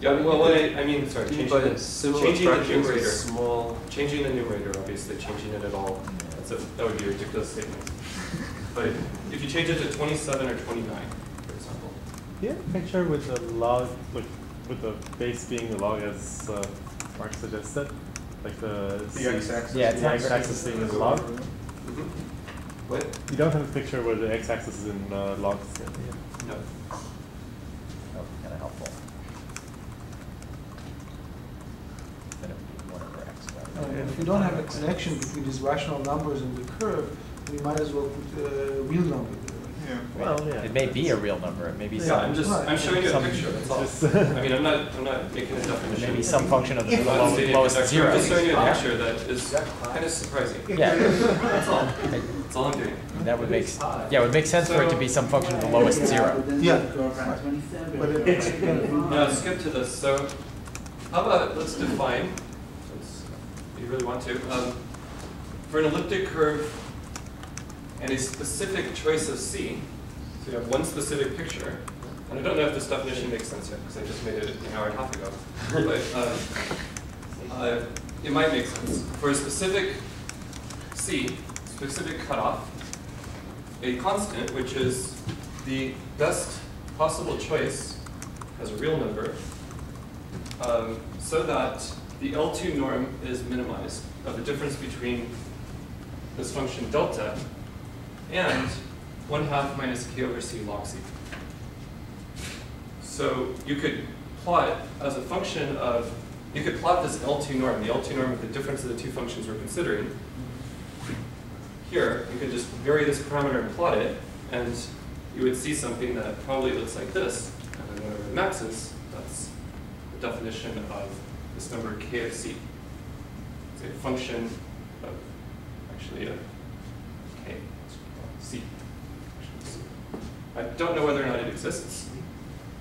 Yeah, well, what I, I mean, sorry, do you mean changing by the, similar changing the fractions with numerator. small, Changing the numerator, obviously, changing it at all. That's a, that would be a ridiculous statement. But if you change it to 27 or 29, for example, Yeah, picture with the log, like with the base being the log as uh, Mark suggested, like the The x-axis. Yeah, the x-axis being the log. Mhm. What? You don't have a picture where the x-axis is in uh, logs. yet. No. That would be kind of helpful. Then it would be one over X. rather than- Uh, If you don't have a connection between these rational numbers and the curve, we might as well put a real number there. Yeah. Well, yeah. It may be a real number, it may be Yeah, some. I'm just, Right. I'm showing you a Some- picture, that's all. I mean, I'm not, I'm not making a definition. Maybe some function of the I'm low- stating lowest vector. zero. I'm just showing you a Yeah. picture that is kind of surprising. Yeah. That's all. That's all I'm doing. That would make, s- yeah, it would make sense for it to be some function of the lowest zero. Yeah. But it- it's. Now, skip to this. So, how about let's define, since you really want to, um, for an elliptic curve and a specific choice of C. So you have one specific picture, and I don't know if this definition makes sense yet because I just made it an hour and a half ago. But uh, uh, it might make sense for a specific C, specific cutoff, a constant, which is the best possible choice as a real number, um, so that the L2 norm is minimized of the difference between this function delta and 1 half minus k over c log c. So you could plot as a function of, you could plot this L2 norm, the L2 norm of the difference of the two functions we're considering. Here, you could just vary this parameter and plot it, and you would see something that probably looks like this. And then the max is, that's the definition of this number k of c. It's a function of actually a k, c. actually c. I don't know whether or not it exists.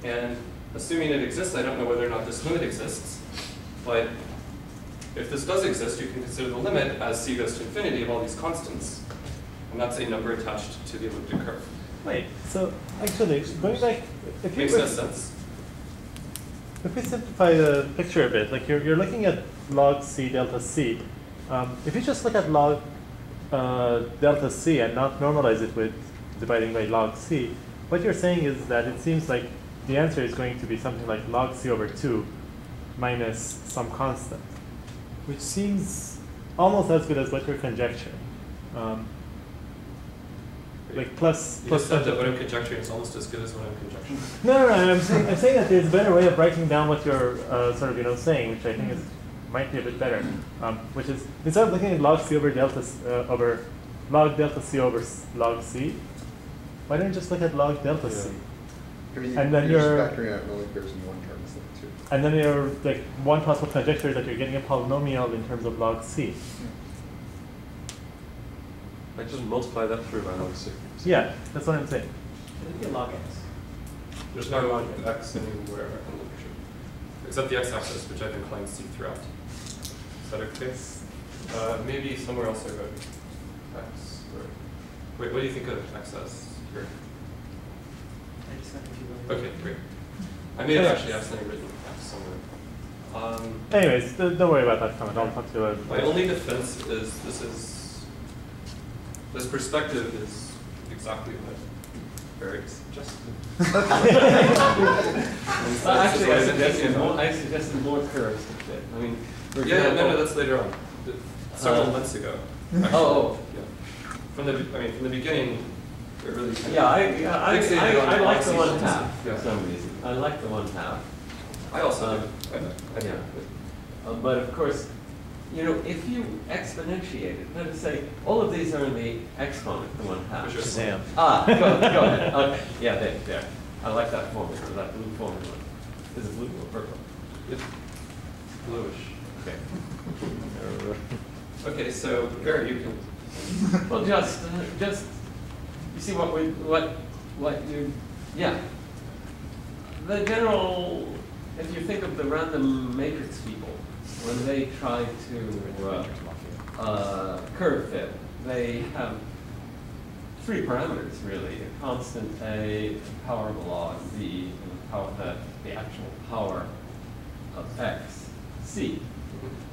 And assuming it exists, I don't know whether or not this limit exists. But if this does exist, you can consider the limit as c goes to infinity of all these constants. And that's a number attached to the elliptic curve. Wait, so actually, going back, if you Makes no sense. If we simplify the picture a bit, like you're, you're looking at log c delta c. Um, if you just look at log uh, delta c and not normalize it with dividing by log c, what you're saying is that it seems like the answer is going to be something like log c over 2 minus some constant, which seems almost as good as what you're conjecturing. Um, like plus, You plus just said that what I'm conjecturing is almost as good as what I'm conjecturing. no, no, no. I'm saying, I'm saying that there's a better way of breaking down what you're uh, sort of, you know, saying, which I think is might be a bit better. Um, which is instead of looking at log c over delta uh, over log delta c over log c, why don't you just look at log delta c? I mean, And then you're you're- factoring out only occurs in one term instead of two. And then you're like one possible conjecture is that you're getting a polynomial in terms of log c. I just multiply that through by log c. Yeah, that's what I'm saying. It'd be a log x. There's no log x anywhere in the picture, except the x-axis, which I've inclined C throughout. Is that okay? Uh, maybe somewhere else I wrote x. Or, wait, what do you think of x as here? I just got confused. Okay, great. I may have actually accidentally written x somewhere. Um, Anyways, don't don't worry about that comment. I'll talk to you about My only defense is this is, this perspective is exactly what Eric suggested. Actually, I suggested more, I suggested more curves to fit. I mean, for Yeah, yeah, no, example- no, that's later on, several Uh, months ago. Oh, actually. oh. Yeah. From the, I mean, from the beginning, it really. Yeah, I, yeah, I, fixated I, on I like the one half for some reason. I like the one half. I also Um, do. I, I do. yeah. Uh, but of course, you know, if you exponentiate it, let us say, all of these are in the exponent, the one half. Sure. Shazam. Ah, go, go ahead. Okay, yeah, there, there. I like that formula, that blue formula. Is it blue or purple? It's bluish. Okay. Okay, so Barry, you can. Well, just, uh, just, you see what we, what, what you, yeah. The general, if you think of the random matrix people, when they try to, uh, uh, curve fit, they have three parameters really, a constant A, power of the log z, and a power, the, the actual power of X, C.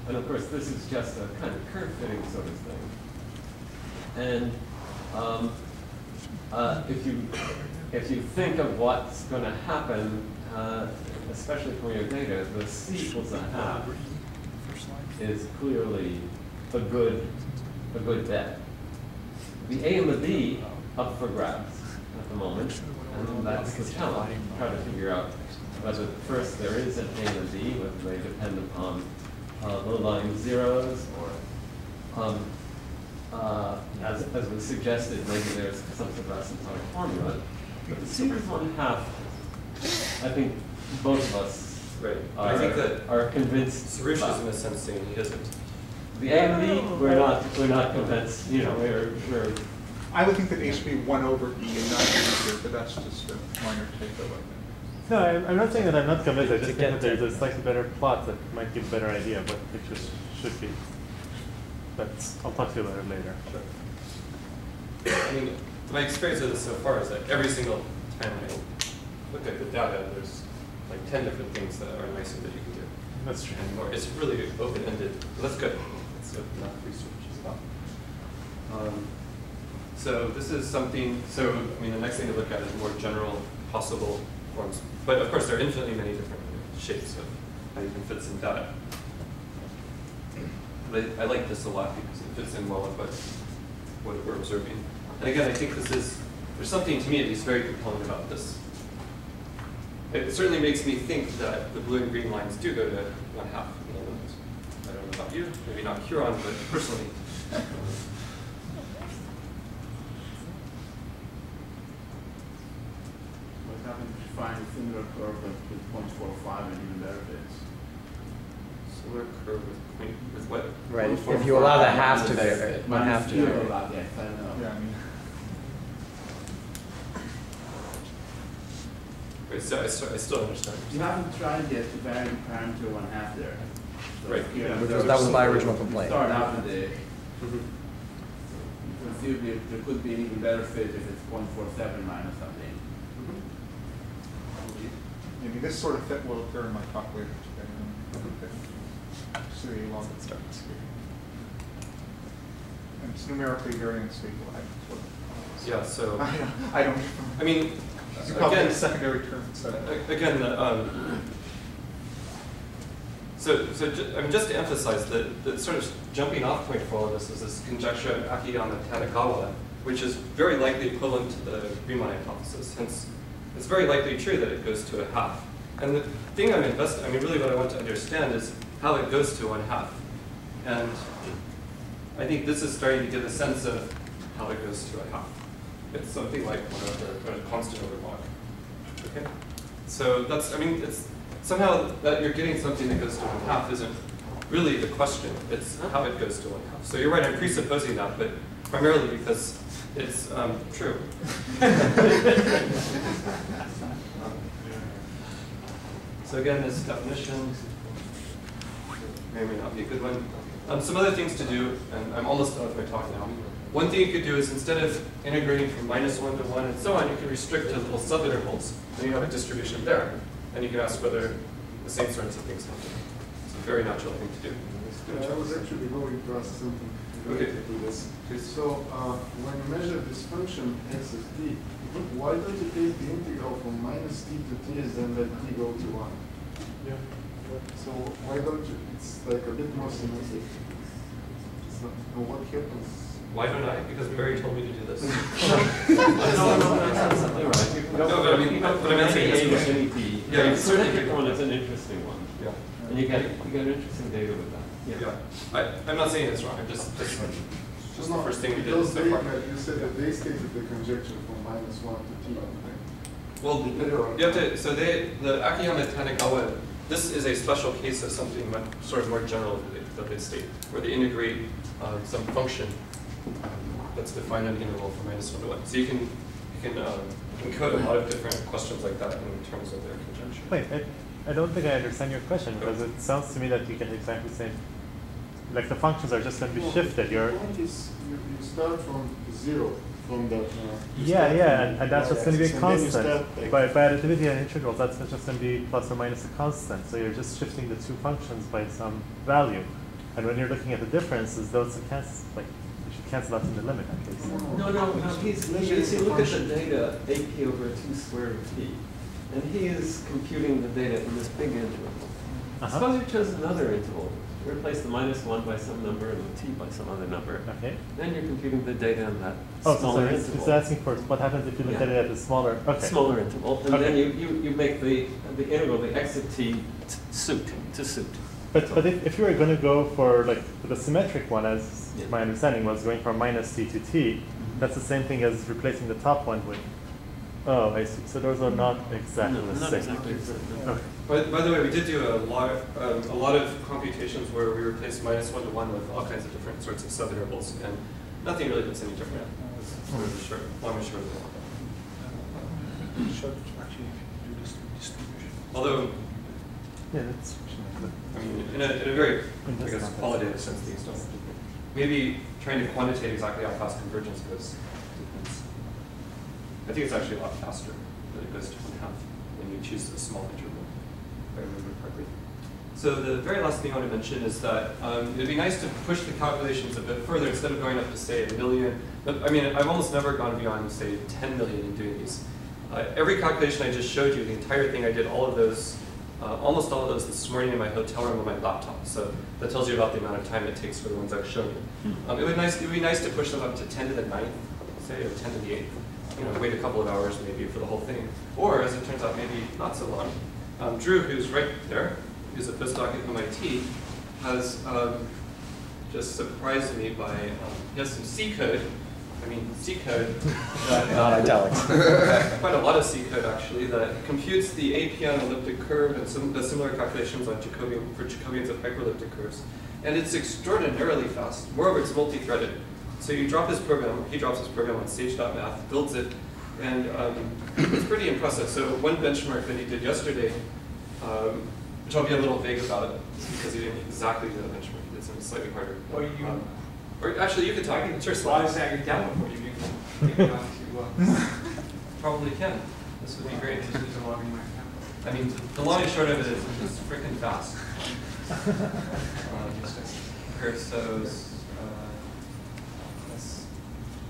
And of course, this is just a kind of curve fitting sort of thing. And um, uh, if you if you think of what's going to happen, uh, especially for your data, the c equals a half is clearly a good a good bet. The a and the b up for grabs at the moment, and that's the challenge. Try to figure out whether first there is an a and a b, whether they depend upon uh, low-lying zeros or um, uh, as, as was suggested, maybe there's some sort of asymptotic formula. But the secret one half, I think both of us Right. are, I think that are convinced. Sarush about. is in a sense saying he isn't. The A and B, we're not, we're not convinced, you know, we're, we're, I would think that A should be one over E and not E here, but that's just a minor takeout, I think. No, I'm, I'm not saying that I'm not convinced. I just think that there's to- a slightly better plot that might give a better idea of what the pictures should be. But I'll talk to you about it later. I mean, my experience with this so far is that every single time I look at the data, there's like ten different things that are nicer that you can do. That's true. And more, it's really open-ended. That's good. That's what enough research is about. Um, so this is something, so, I mean, the next thing to look at is more general possible forms. But of course, there are infinitely many different shapes of how you can fit some data. But I, I like this a lot because it fits in well with what, what we're observing. And again, I think this is, there's something to me at least very compelling about this. It certainly makes me think that the blue and green lines do go to one half. I don't know about you, maybe not Kiran, but personally. What happens if you find a similar curve but with point four five and even better fits? Similar curve with point, with what? Right, if- if you allow the half to and vary, better one half to vary. about I don't know. Yeah, I mean, Wait, so I still, I still understand. You haven't tried yet to vary the parameter one half there. So Right. here, Which there was- that was my original you complaint. Start out with the, Mhm. conceivably, there could be an even better fit if it's 0.47 minus something. I mean, this sort of fit will occur in my talk later today. And See a long it. And it's numerically very unstable. I Yeah, so, I don't, I don't. I mean, You call it again, a secondary term instead of. A- Again, the, um, so, so ju- I mean, just to emphasize, that the sort of jumping off point for all of this is this conjecture of Akiyama Tanigawa, which is very likely equivalent to the Riemann hypothesis. Hence, it's very likely true that it goes to a half. And the thing I'm invested, I mean, really what I want to understand is how it goes to one half. And I think this is starting to give a sense of how it goes to a half. It's something like one over, a constant over log. Okay? So that's, I mean, it's somehow that you're getting something that goes to one half isn't really the question. It's how it goes to one half. So you're right, I'm presupposing that, but primarily because it's um, true. so again, this definition may or may not be a good one. Um, some other things to do, and I'm almost done with my talk now. One thing you could do is instead of integrating from minus one to one and so on, you can restrict to little subintervals. Then you have a distribution there. And you can ask whether the same sorts of things happen. It's a very natural thing to do. Yeah, I was actually going to ask something Okay. related to this. Please. So, uh, when you measure this function x of t, why don't you take the integral from minus t to t and then let t go to one? Yeah. So why don't you, it's like a bit more symmetric. It's not, and what happens? Why don't I? Because Barry told me to do this. No, no, no, that's absolutely right. You can go No, but I mean, you can go what for I meant saying any is- A to any B. Yeah, you The certainly symmetric could. one is an interesting one. Yeah. And you get, you get interesting data with that. Yeah, I, I'm not saying it's wrong, I'm just, just, just the first thing we did Because so they, far. like, you said that they stated the conjecture from minus one to t, right? Well, you have to, so they, the Akiyama Tanigawa, this is a special case of something much, sort of more general that they, state, where they integrate um, some function um, that's defined on the interval from minus one to one. So you can, you can um, encode a lot of different questions like that in terms of their conjecture. Wait, I, I don't think I understand your question because it sounds to me that you can exactly say. Like the functions are just going to be No, shifted. the point is, you, you start from zero, from the. uh, yeah, yeah, and, and that's just going to be a y-axis, and then you constant. start, By, by additivity and integrals, that's just going to be plus or minus a constant. So you're just shifting the two functions by some value. And when you're looking at the differences, those are cancel, like you should cancel out in the limit at least. No, no, no, he's, he's, you look at the data, AP over two squared of t, and he is computing the data in this big interval. Uh-huh. Suppose you chose another interval, replace the minus one by some number and the t by some other number. Okay. Then you're computing the data in that Oh, so, so it's, interval. it's asking for what happens if you look Yeah. at it at the smaller. Okay. Smaller interval, and then you, you, you make the, the integral, the x of t, t- suit, to suit. But, but if, if you were going to go for like the symmetric one, as Yeah. my understanding was going from minus t to t, mm-hmm. that's the same thing as replacing the top one with. Oh, I see. So those are not exactly No, the not same. exactly. Okay. By, by the way, we did do a lot, of, um, a lot of computations where we replaced minus one to one with all kinds of different sorts of subintervals, and nothing really looks any different. It's sort of the short, long and short of it. Should actually, if you do this distribution. Although, Yeah, that's. I mean, in a, in a very, I guess, qualitative sense, these don't. Maybe trying to quantitate exactly how fast convergence goes. depends. I think it's actually a lot faster than it goes to one half when you choose a small interval, if I remember correctly. So the very last thing I want to mention is that um, it'd be nice to push the calculations a bit further instead of going up to say a million. But I mean, I've almost never gone beyond say 10 million in doing these. Uh, every calculation I just showed you, the entire thing, I did all of those, uh, almost all of those this morning in my hotel room on my laptop. So that tells you about the amount of time it takes for the ones I've shown you. Um, it would nice, it would be nice to push them up to 10 to the ninth, say, or 10 to the eighth. You know, wait a couple of hours maybe for the whole thing. Or as it turns out, maybe not so long. Um, Drew, who's right there, who's a postdoc at MIT, has um, just surprised me by, um, he has some C code, I mean C code. that, uh, Not italics. Quite a lot of C code actually, that computes the AP on elliptic curve and some the similar calculations on Jacobian, for Jacobians of hyperelliptic curves. And it's extraordinarily fast. Moreover, it's multi-threaded. So you drop his program, he drops his program on sage.math, builds it, and um, it's pretty impressive. So one benchmark that he did yesterday, um, which I'll be a little vague about, it, because he didn't exactly do that benchmark, he did something slightly harder. Or you- Um, or actually, you could talk. Sure, Why Sly. is that your demo for you? You can take it on to, uh, Probably can. This would be great. just use a logging my. I mean, the long and short of it is it's freaking fast. um, Cursos, uh, S-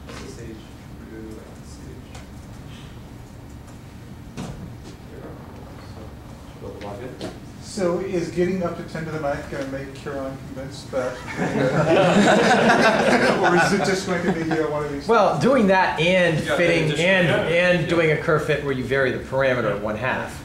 SSH, Brew, SSH. There we are. So, should I log in? So is getting up to ten to the ninth gonna make Kiran convinced that? Or is it just going to be uh, one of these? Well, doing that and Yeah, fitting and yeah. and doing a curve fit where you vary the parameter one half.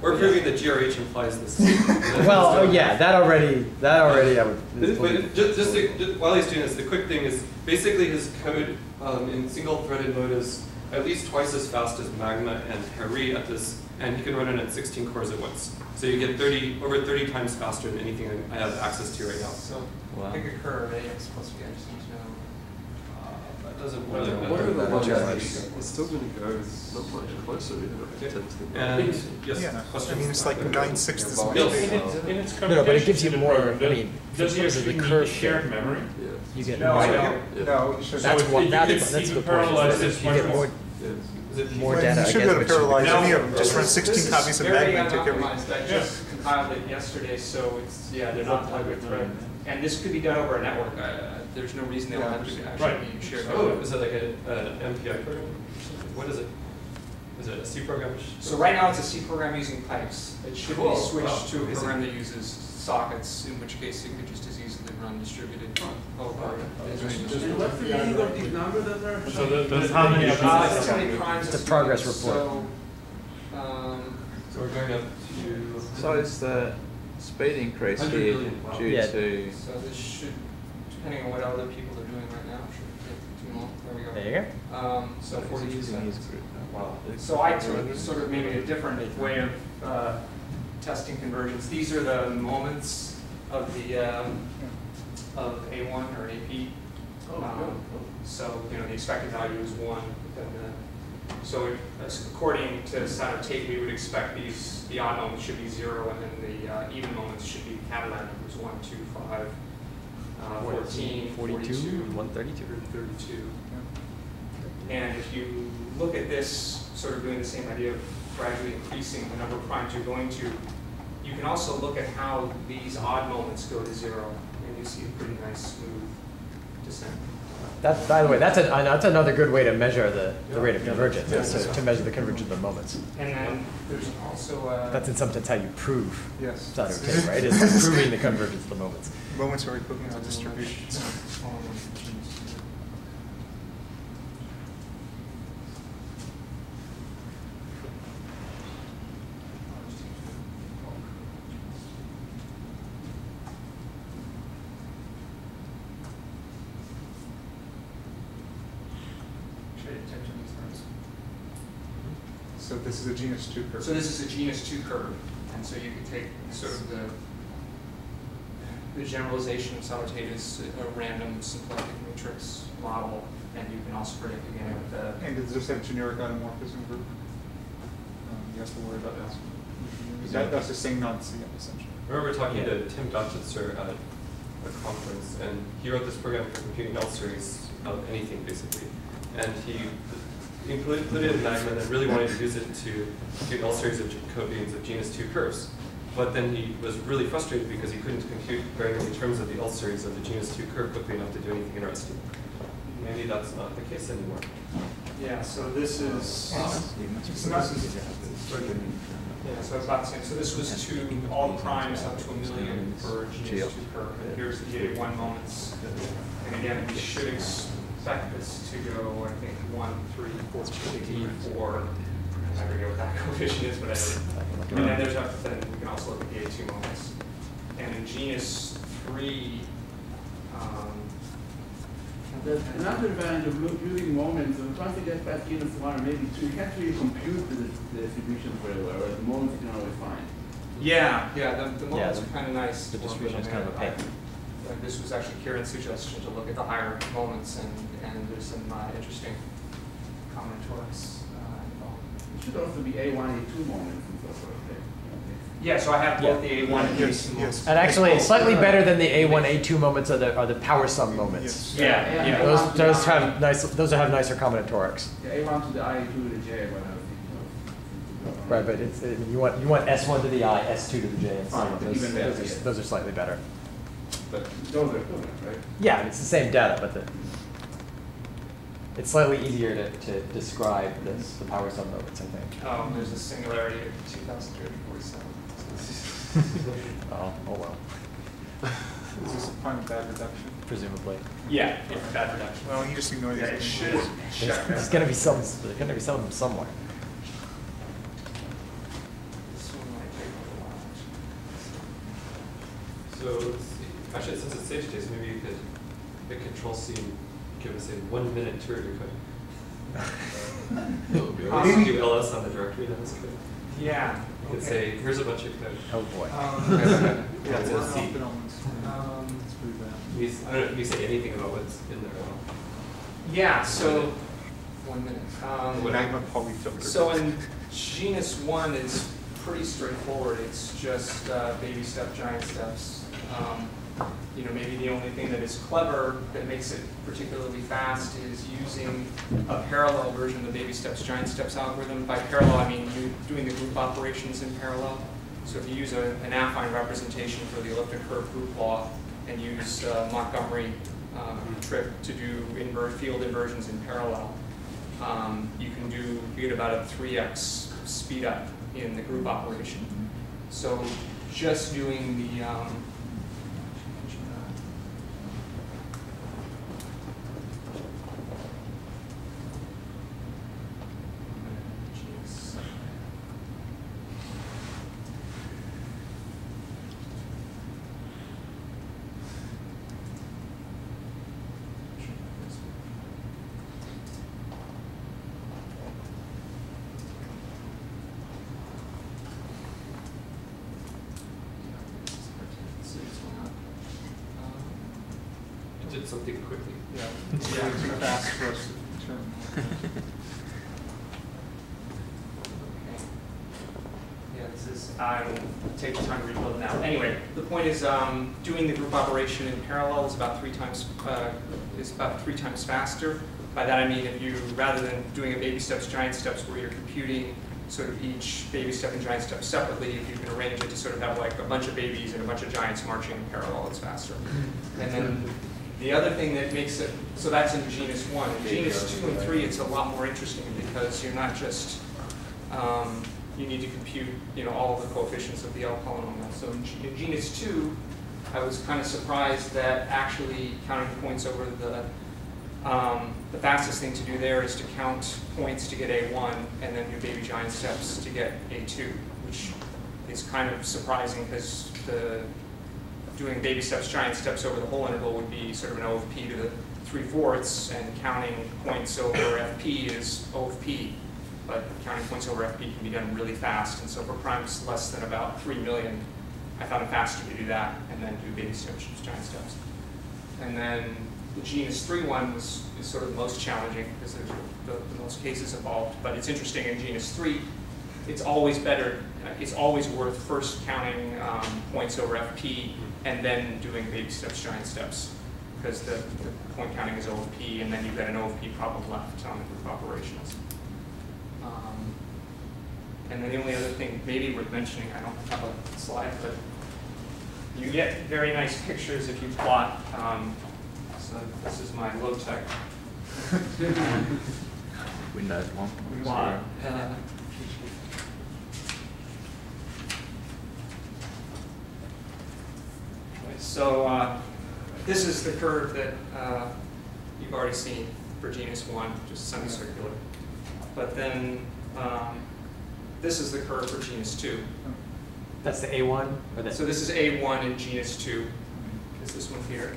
We're proving that GRH implies this. Well, oh, yeah, that already that already I would. But- But just, just, to- just while he's doing this, the quick thing is basically his code um, in single threaded mode is at least twice as fast as Magma and PARI at this, and he can run it at 16 cores at once. So you get 30 over 30 times faster than anything I have access to right now. So Wow. pick a curve, AX plus B, I just need to know. Uh, doesn't What really are, matter. what are the ones that it's still going to go not much closer, isn't it? To- And yes, Yeah, I mean, it's like nine sixths of Yes. speed. In its No, no, but it gives you computation more. I mean, Does he because of actually the need curve shared fit, memory? Yeah. you get No, more. I don't, no, you should. That's So one. you That's that's you the point. parallelize is this You get much more Yes. Is it more Well, data. You I should guess, go to parallelize Now- any of them, just run sixteen copies of very Magma and take every. unoptimized. I Yeah. just compiled it yesterday, so it's, yeah, they're not plugged with thread. And this could be done over a network, uh, there's no reason they don't have to actually be shared. Oh, is it like a, an MPI program? What is it? Is it a C program? So right now, it's a C program using pipes. It should be Cool. Wow, switched to a program that uses sockets, in which case it could just as easily run distributed over. And what's the meaning of these numbers that are? So the- those how many of Uh, these? it's how many primes It's a student progress report. So, um, So we're going up to. So is the speed increase here wow. due Yeah. to, so this should, depending on what other people are doing right now, should get too long. There we go. There you Um, so so is forty percent. Wow. So I took sort of maybe a different way of uh, testing conversions. These are the moments of the, um, of A1 or AP. Oh, Um. So, you know, the expected value is one, the, so it- as- according to Sato-Tate, we would expect these, the odd moments should be zero, and then the uh, even moments should be Catalan numbers, one, two, five, uh, fourteen, forty-two, 132. 32. And if you look at this, sort of doing the same idea of gradually increasing the number of primes you're going to, you can also look at how these odd moments go to zero, and you see a pretty nice smooth descent. That, by the way, that's, a, uh, that's another good way to measure the, the rate of convergence, is to, to measure the convergence of the moments. And then there's also uh, a. That's in some sense how you prove Yes. standard tape, right? Is proving the convergence of the moments. Moments are equivalent to distributions. Trade attention to these terms. So this is a genus two curve. So this is a genus two curve, and so you could take sort of the, the generalization of Sato-Tate a random symplectic matrix model, and you can also predict again with the. And does this have generic automorphism group? Um, You have to worry about that. That, that's the same non-CM essentially. I remember talking to Tim Dokchitser at a conference, and he wrote this program for computing L series of anything basically. And he included, in Magma and really wanted to use it to compute L series of Jacobians of genus 2 curves. But then he was really frustrated because he couldn't compute very many terms of the L series of the genus 2 curve quickly enough to do anything interesting. Maybe that's not the case anymore. Yeah, so this is. Yeah, so it's about the same. So this was to all primes up to a million for genus two curve, and here's the one moments. And again, we should expect this to go, I think, one, three, four, two, four. I forget what that coefficient is, but I, and then there's, a- then we can also look at the A two moments. And in genus three, um, There's another advantage of look- using moments, and once you get past genus one, or maybe two, you can't really compute the, the distribution very well, whereas the moments you can always find. Yeah, yeah, the, the moments the- are kind of nice. the distribution is kind of them. opaque. I- uh, This was actually Kiran's suggestion to look at the higher moments and, and there's some uh, interesting combinatorics uh, involved. It should also be A one, A two moments and so forth. okay? Yeah, so I have both the A one and the A Yes, two yes. moments. And actually, slightly better than the A1, A2 moments are the, are the power sum moments. Yes. Yeah, yeah. Those, those have nice, those have nicer combinatorics. Yeah, A one to the I, A two to the J, what I was thinking of. Right, but it's, it- you want, you want S1 to the I, S2 to the J, and so Fine, on. Those, those are, those are slightly better. But those are equivalent, right? Yeah, it's the same data, but the, it's slightly easier to, to describe this, the power sum moments, I think. Um, there's a singularity of two thousand three hundred forty-seven. Oh, oh well, Is this a prime bad reduction? presumably. Yeah, yeah, bad reduction. Well, you just ignore these. Yeah, it should things. check. There's gonna be some, there's gonna be some of them somewhere. This one might take a while, So let's see. Actually, since it's Sage Days, maybe you could hit Control C and give us a one minute tour of your code. Maybe- Maybe do ls on the directory that was code. Yeah. You could okay. say, here's a bunch of code. Oh boy. Um, Yeah, it's We're a C. off in elements. Um, It's pretty bad. You s- I don't know if you say anything about what's in there at all. Yeah, so, one minute. Um, Magma polyfilter. So in genus one, it's pretty straightforward. It's just uh, baby step, giant steps. Um, you know, maybe the only thing that is clever that makes it particularly fast is using a parallel version of the baby steps, giant steps algorithm. By parallel, I mean you doing the group operations in parallel. So if you use a, an affine representation for the elliptic curve group law and use uh, Montgomery um, trip to do invert field inversions in parallel, um, you can do get about a 3x speed up in the group operation. So just doing the um, It did something quickly. Yeah, it's too fast for us to determine. Yeah, this is, I will take the time to rebuild now. Anyway, the point is, um, doing the group operation in parallel is about three times, uh, is about three times faster. By that I mean if you, rather than doing a baby steps, giant steps where you're computing sort of each baby step and giant step separately, if you can arrange it to sort of have like a bunch of babies and a bunch of giants marching in parallel, it's faster. And then the other thing that makes it, so that's in genus one. In genus two and three, it's a lot more interesting because you're not just, um, you need to compute, you know, all of the coefficients of the L polynomial. So in, in genus two, I was kind of surprised that actually counting points over the, um, the fastest thing to do there is to count points to get A1 and then do baby giant steps to get A2, which is kind of surprising because the doing baby steps, giant steps over the whole interval would be sort of an O of P to the three fourths, and counting points over FP is O of P. But counting points over FP can be done really fast, and so for primes less than about three million, I found it faster to do that and then do baby steps, giant steps. And then the genus three one was is sort of the most challenging because there's the, the most cases involved. But it's interesting in genus three, it's always better, it's always worth first counting um, points over FP and then doing baby steps, giant steps, because the, the point counting is O of P, and then you've got an O of P problem left on the group operations. Um, and then the only other thing maybe worth mentioning, I don't have a slide, but you get very nice pictures if you plot. Um, so this is my low tech. Windows 1.0. So uh, this is the curve that uh, you've already seen for genus one, just semicircular. But then um, this is the curve for genus two. That's the A1 or the? So this is A1 in genus two, is this one here.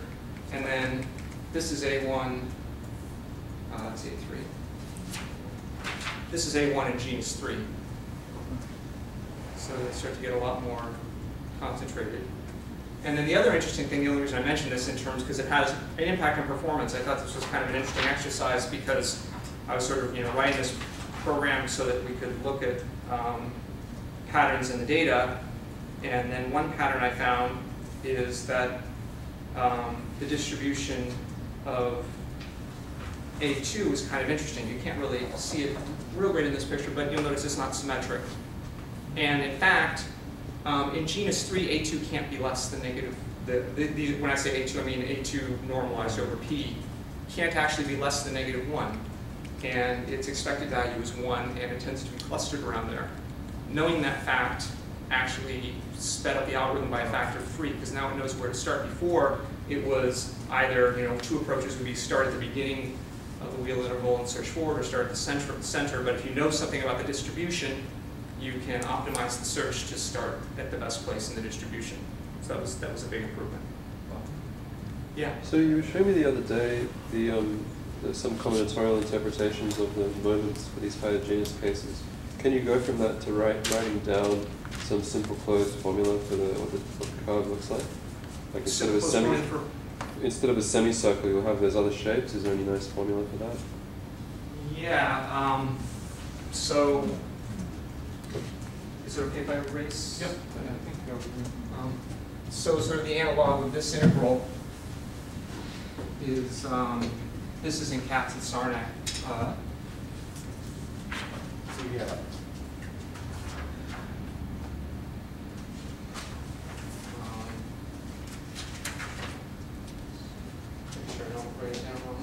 And then this is A1, uh, that's A3. This is A1 in genus three. So they start to get a lot more concentrated. And then the other interesting thing, the only reason I mention this in terms, because it has an impact on performance, I thought this was kind of an interesting exercise because I was sort of, you know, writing this program so that we could look at um, patterns in the data. And then one pattern I found is that um, the distribution of A2 is kind of interesting. You can't really see it real great in this picture, but you'll notice it's not symmetric. And in fact, um, in genus 3, A2 can't be less than negative. The, the, the, when I say A2, I mean A2 normalized over P can't actually be less than negative 1. And its expected value is 1, and it tends to be clustered around there. Knowing that fact actually sped up the algorithm by a factor of 3, because now it knows where to start. Before, it was either, you know, two approaches would be start at the beginning of the Weil interval and search forward, or start at the center, center. But if you know something about the distribution, you can optimize the search to start at the best place in the distribution. So that was, that was a big improvement. Yeah. So you showed me the other day the, um, the some combinatorial interpretations of the moments for these higher genus cases. Can you go from that to write, writing down some simple closed formula for the what the, what the curve looks like? Like instead of a semi, instead of a semicircle, you'll have those other shapes. Is there any nice formula for that? Yeah, um, so, is it okay if I erase? Yep. Um, so sort of the analog of this integral is, um, this is in Katz and Sarnak. Uh, so yeah. Um, make sure I don't write it down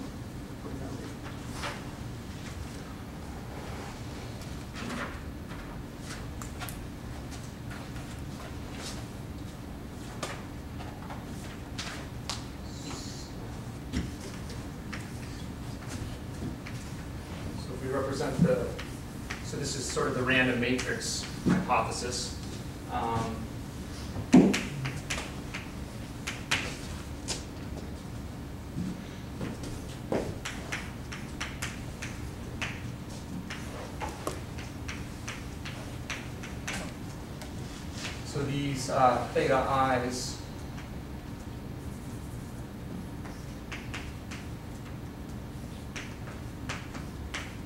represent the, so this is sort of the random matrix hypothesis. Um, So these uh, theta i's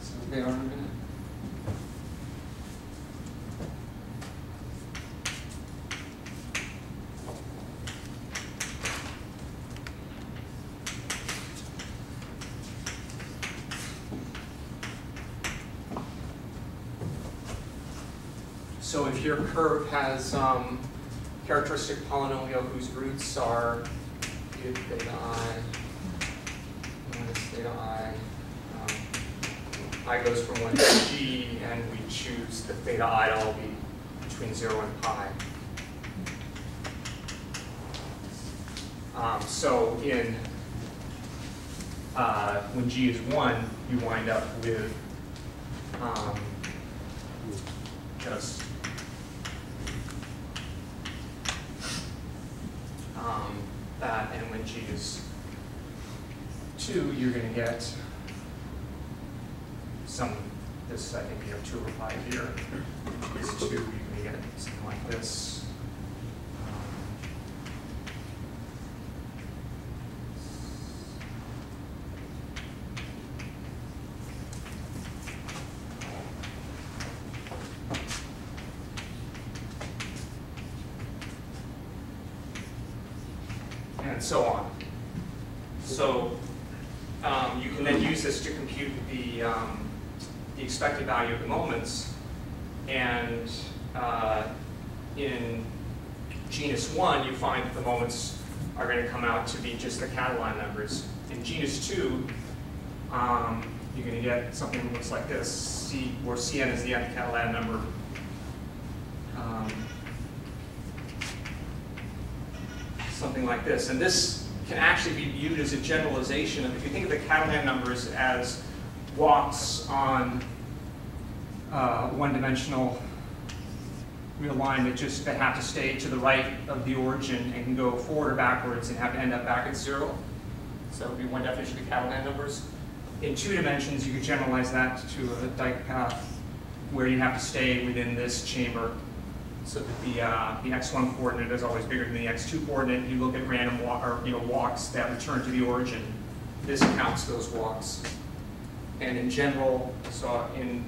So they are in a minute. So if your curve has um, characteristic polynomial whose roots are theta i minus theta i, um, i goes from 1 to g, and we choose the theta i to all be between 0 and pi. Um, so in uh, when g is 1, you wind up with um, just um, that, and when g is 2, you're going to get some, this I think you have 2 over 5 here, is 2, you're going to get something like this. Um, and so on. So um, you can then use this to compute the, um, the expected value of the moments. And uh, in genus 1, you find that the moments are going to come out to be just the Catalan numbers. In genus 2, um, you're going to get something that looks like this, C, where Cn is the nth Catalan number. Um, something like this. And this can actually be viewed as a generalization of, if you think of the Catalan numbers as walks on uh, one-dimensional real line that just that have to stay to the right of the origin and can go forward or backwards and have to end up back at zero. So that would be one definition of the Catalan numbers. In two dimensions, you could generalize that to a Dyck path where you have to stay within this chamber so that the, uh, the x1 coordinate is always bigger than the x2 coordinate. You look at random or, you know, walks that return to the origin. This counts those walks. And in general, so in,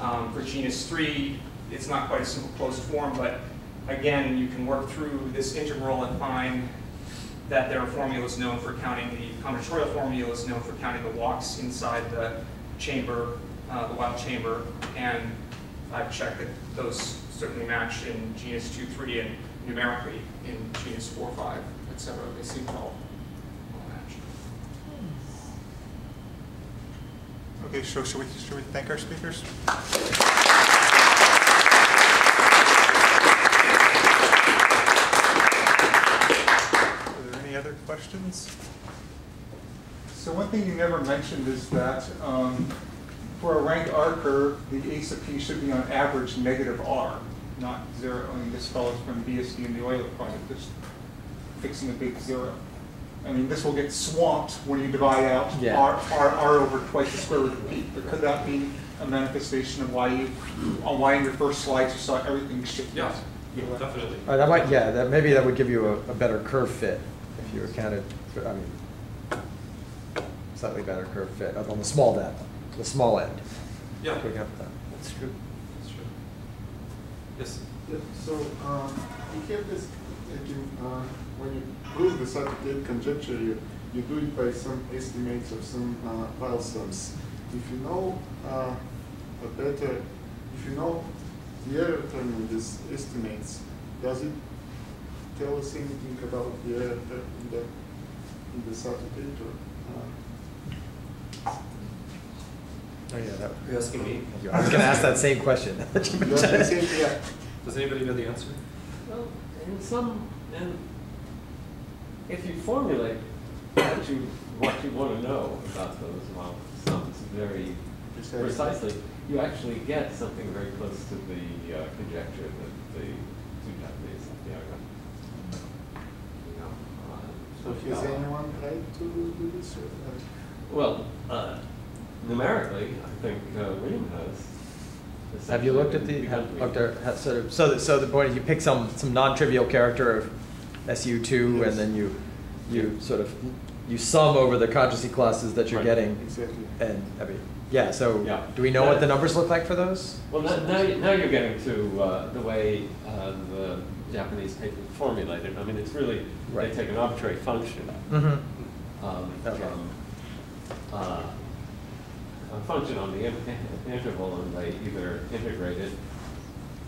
um, for genus 3, it's not quite a simple closed form, but again, you can work through this integral and find that there are formulas known for counting, the combinatorial formula is known for counting the walks inside the chamber, uh, the Weyl chamber, and I've checked that those certainly match in genus 2, 3, and numerically in genus 4, 5, et cetera. They seem to all, all match. Okay, so should we, should we thank our speakers? Are there any other questions? So one thing you never mentioned is that um, for a rank R curve, the A sub p should be on average negative R, not zero. I mean, this follows from BSD and the Euler product, just fixing a big zero. I mean, this will get swamped when you divide out Yeah. R, R, R over twice the square root of p. But could that be a manifestation of why you, on why in your first slides you saw everything shift? Yeah, definitely. Uh, that might, yeah, that, maybe that would give you a, a better curve fit if you accounted for, I mean, slightly better curve fit on the small end, the small end. Yeah. To account for that. That's true. That's true. Yes. Yeah, so, um, you have this, like you, uh, when you prove the Sato-Tate conjecture, you, you do it by some estimates of some uh, file sums. If you know uh, a better, if you know the error term in these estimates, does it tell us anything about the error term in the, in the Sato-Tate? Uh, Oh, yeah, that. You're asking me? I was gonna ask that same question. that you That's the mentioned. same, yeah. Does anybody know the answer? Well, in some, and if you formulate what you, what you want to know about those models, some it's very Precisely. precisely, you actually get something very close to the uh, conjecture that the two Japanese have. You know, uh, So has anyone tried to do this? or, uh, Well, uh, numerically, I think uh, William has. Have you looked at the, have looked at, have sort of, so the, so the point is you pick some, some non-trivial character of SU two Yes. and then you, you sort of, you sum over the conjugacy classes that you're Right. getting. Exactly. And, I mean, yeah, so, Yeah. do we know what the numbers look like for those? Well, now, now, you- now you're getting to uh, the way uh, the Japanese paper formulated. I mean, it's really, Right. they take an arbitrary function Mm-hmm. um, Okay. from uh, a function on the in- interval, and they either integrate it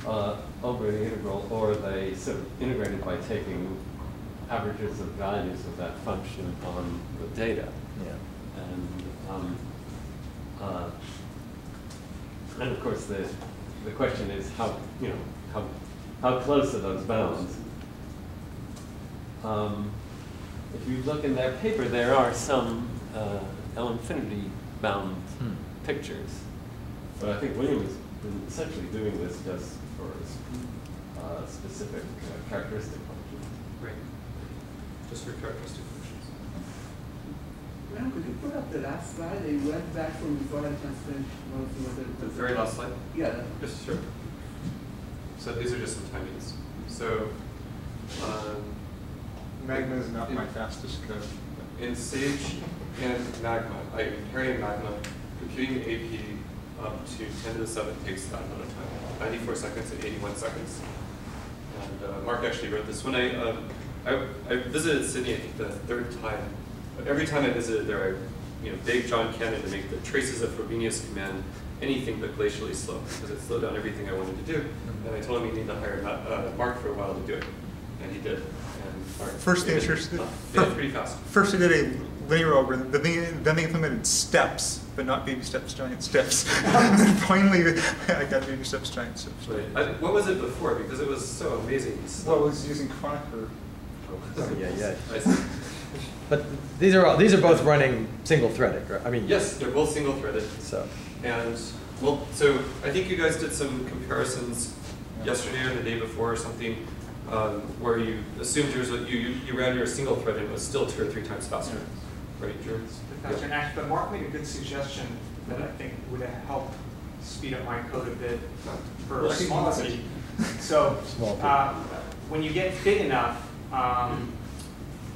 uh, over the integral, or they sort of integrate it by taking averages of values of that function on the data. Yeah. And, um, uh, and of course, the, the question is how, you know, how, how close are those bounds? Um, if you look in their paper, there are some uh, L infinity bound. Pictures. But I think William has been essentially doing this just for uh, specific uh, characteristic functions. Right. Just for characteristic functions. Well, could you put up the last slide? They went back from before I transferred. well, The the- very last slide? Yeah. Yes, sure. So these are just some timings. So, um, Magma is not my fastest code. in Sage and Magma, I PARI and Magma, computing the AP up to 10 to the 7th takes that amount of time, 94 seconds and 81 seconds. And uh, Mark actually wrote this. When I, um, I, I visited Sydney, I think the third time. Every time I visited there, I you know, begged John Cannon to make the traces of Frobenius command anything but glacially slow, because it slowed down everything I wanted to do. And I told him he needed to hire uh, Mark for a while to do it, and he did. And Mark First did it, uh, it pretty fast. first they did a linear algorithm, then they, then they implemented steps, but not baby steps, giant steps. And then finally, I got baby steps, giant steps. Right. I, what was it before? Because it was so amazing. Well, I was using Chronicle. Oh, yeah, yeah. I see. But these are, all these are both running single-threaded, right? I mean. Yes, they're both single threaded. So, And, well, so I think you guys did some comparisons yesterday or the day before or something, um, where you assumed yours, was- you, you, you ran your single thread and it was still two or three times faster. Right, Drew? Faster. And actually, but Mark made a good suggestion that I think would help speed up my code a bit for Well, small. So, uh, when you get big enough, um,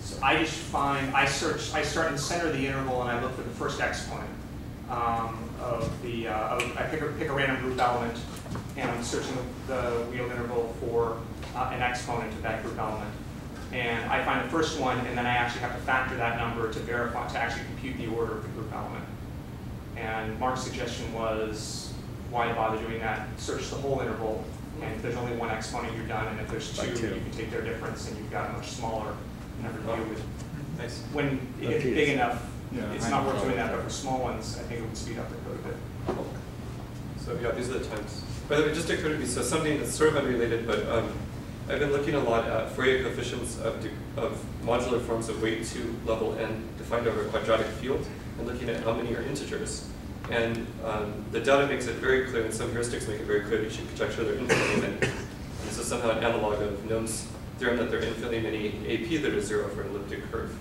so I just find, I search, I start in the center of the interval and I look for the first exponent um, of the, uh, I pick a, pick a random group element and I'm searching the, the Weil interval for uh, an exponent of that group element. And I find the first one, and then I actually have to factor that number to verify, to actually compute the order of the group element. And Mark's suggestion was, why bother doing that? Search the whole interval, and if there's only one exponent, you're done, and if there's two, two. you can take their difference, and you've got a much smaller number to deal with. Nice. When it gets big enough, Yeah, it's I not worth doing that, but for small ones, I think it would speed up the code a bit. So yeah, these are the times. By the way, just occurred to me, so something that's sort of unrelated, but um, I've been looking a lot at Fourier coefficients of, of modular forms of weight 2 level n defined over a quadratic field, and looking at how many are integers. And um, the data makes it very clear, and some heuristics make it very clear that you should conjecture they're infinitely many. And this is somehow an analog of Gnome's theorem that there are infinitely many AP that are zero for an elliptic curve.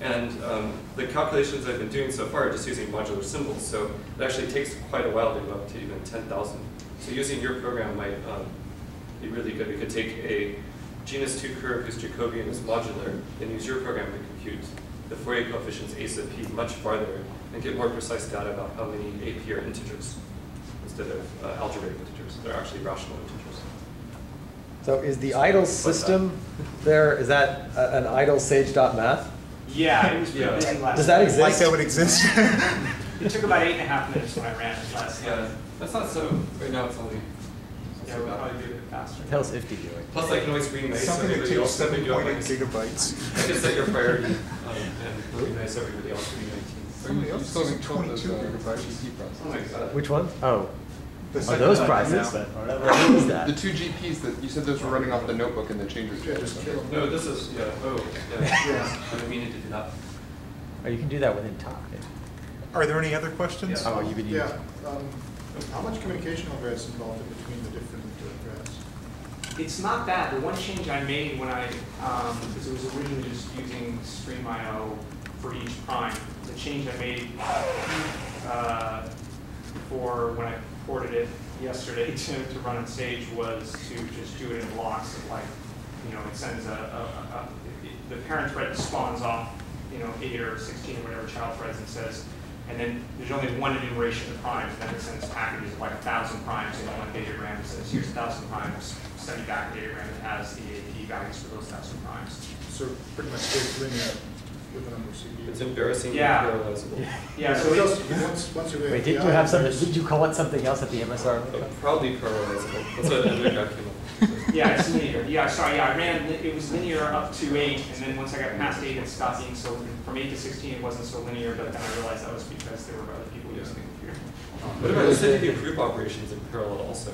And um, the calculations I've been doing so far are just using modular symbols, so it actually takes quite a while to go up to even 10,000. So using your program might um, be really good. We could take a genus 2 curve whose Jacobian is modular, and use your program to compute the Fourier coefficients A sub p much farther, and get more precise data about how many AP are integers instead of uh, algebraic integers. They're actually rational integers. so is the idle system there, is that a- an idle sage.math? Yeah, it was pretty Yeah. busy last Does that night. exist? Like that would exist. It took about eight and a half minutes when I ran it last night. Yeah, that's not so, right now it's only, it's Yeah, not we'll so bad. probably do it faster. How's Ifty doing? Plus I can always read nice Something that everybody takes else, seven everybody point eight else. gigabytes. I can set your priority, um, and be nice everybody else to be nineteen. Somebody else is using twenty-two uh, gigabytes. Oh my. Which ones? Oh, The are those prices? now. What is that? The two GPs that, you said those were running off the notebook and the changes. No, this is, yeah, oh, yeah, I didn't mean to do that. Oh, you can do that within Talk. Are there any other questions? Oh, you could use. Yeah, um, how much communication over is involved in between the different uh, threads? It's not that. The one change I made when I, um, because it was originally just using Stream.io for each prime, the change I made uh, for when I ported it yesterday to, to run on Sage was to just do it in blocks of like, you know, it sends a, a, a, a the parent thread spawns off, you know, eight or 16 or whatever child threads and says, and then there's only one enumeration of primes, and then it sends packages of like a thousand primes in one datagram. It says, here's a thousand primes, send me back a datagram that has the AP values for those thousand primes. So pretty much stays linear with the number of CPUs. It's embarrassingly Yeah. parallelizable. Yeah, yeah. so What it- once, once you Wait, did you have something, did you call it something else at the MSR? Probably parallelizable. That's what undergrad came up Yeah, it's linear. Yeah, sorry, yeah, I ran, it was linear up to eight, and then once I got past eight, it stopped being so, from eight to sixteen, it wasn't so linear, but then I realized that was because there were other people using the computer. What about acidity of group operations in parallel also?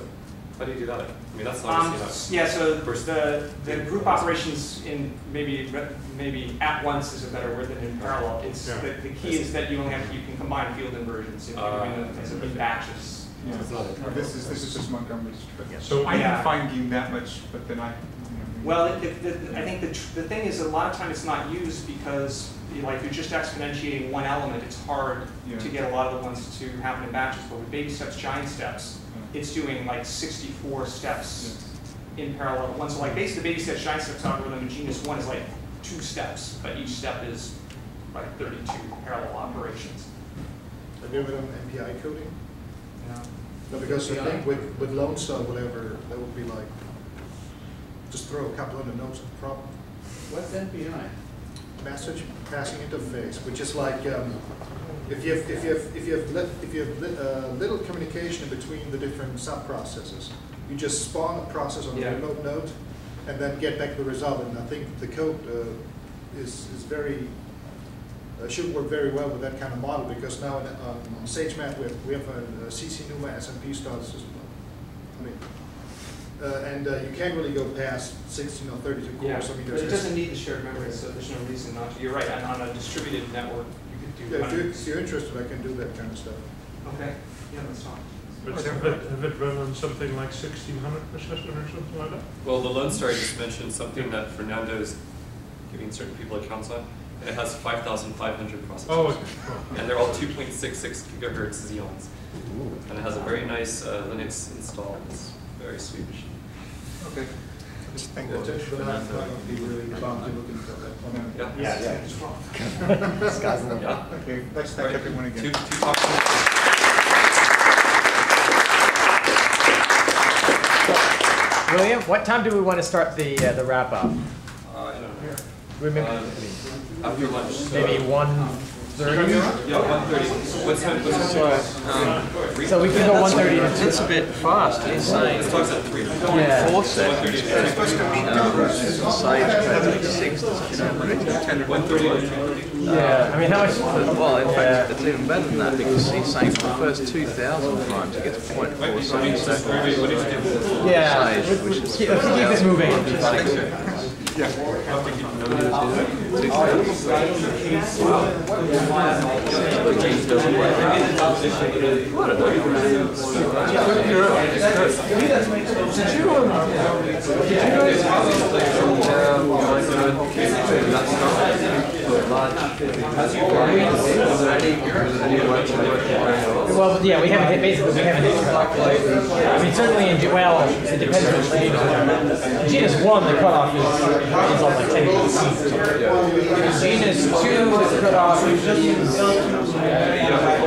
How do you do that? I mean, that's Um, obviously not. yeah, so the, the group operations in maybe, maybe at once is a better word than in parallel. It's, Yeah. the, the key is that you only have, you can combine field inversions if you're doing them as in batches. Yeah. It's This is, this is just Montgomery's. but- So- I Yeah. can fine game that much, but then I, you know. Well, it, it, the- I think the, tr- the thing is, a lot of time it's not used because, you know, like, you're just exponentiating one element, it's hard Yeah. to get a lot of the ones to happen in batches, but with baby steps, giant steps, it's doing like sixty-four steps in parallel at once. So like, basically, the baby steps, giant steps algorithm in Genus One is like two steps, but each step is like thirty-two parallel operations. Have you ever done MPI coding? No. Because I think with, with Lone Star, whatever, that would be like, just throw a couple hundred nodes at the problem. What's NPI? Message passing interface, which is like, um, if you have, if you have, if you have, lit, if you have lit, uh, little communication between the different sub-processes, you just spawn a process on a Yeah. remote node and then get back the result. And I think the code uh, is, is very, uh, should work very well with that kind of model because now in, um, on SageMath we have, we have a, a CC NUMA SMP style system. I mean, uh, and uh, you can't really go past 16 or 32 cores. Yeah, I mean, but it doesn't need the shared memory, so there's no reason not to. You're right, on, on a distributed network, you could do. Yeah, if you're, if you're interested, I can do that kind of stuff. Okay, yeah, let's talk. But have it, have it run on something like sixteen hundred per system or something like that? Well, the Lone Star I just mentioned something that Fernando is giving certain people accounts on, and it has 5,500 processors. Oh, okay. And they're all 2.66 gigahertz Xeons. And it has a very nice uh, Linux install. It's very sweet machine. Okay. Just thank Yeah, you. just for that, I'm gonna be really bummed to look into that. Yeah. Yeah, yeah, it's wrong. Sky's the limit. Yeah. Okay, let's thank Right. everyone again. Two, two talks. William, what time do we want to start the, uh, the wrap up? Uh, I don't know. Remember, Um, After lunch. so- maybe one thirty? Yeah, 1:30. What's time, what's time? Three? So we can go one thirty to. It's a bit fast, he's saying. This talks at three. Yeah. Four seconds. 1:30 to Um, Sage can take six, you know, really. 1:30 to 3:30. Yeah, I mean, how much? Well, in Yeah. fact, it's even better than that because he's saying for the first two thousand primes, it gets point four Wait, so wait, wait, what did you seconds. Yeah. Sage, which is Keep- let's keep this moving. Yeah. Well, yeah, we haven't hit, basically, we haven't hit. I mean, certainly in, well, it depends on which genus. Genus one, the cutoff is, is on like ten feet. Genus two, the cutoff is So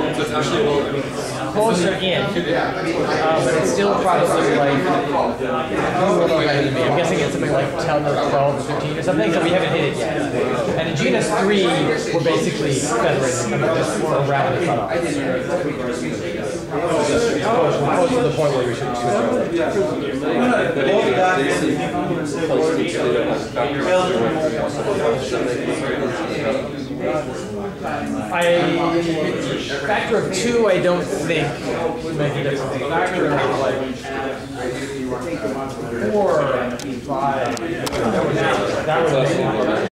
it's actually, closer in, uh, but it's still probably like, I'm guessing it's something like 10 or 12 or 15 or something, so we haven't hit it yet. And in genus 3, we're basically feathering around the cutoff. Close to the point where we should switch over. I, factor of two, I don't think make a difference. Factor of like four, five, that would,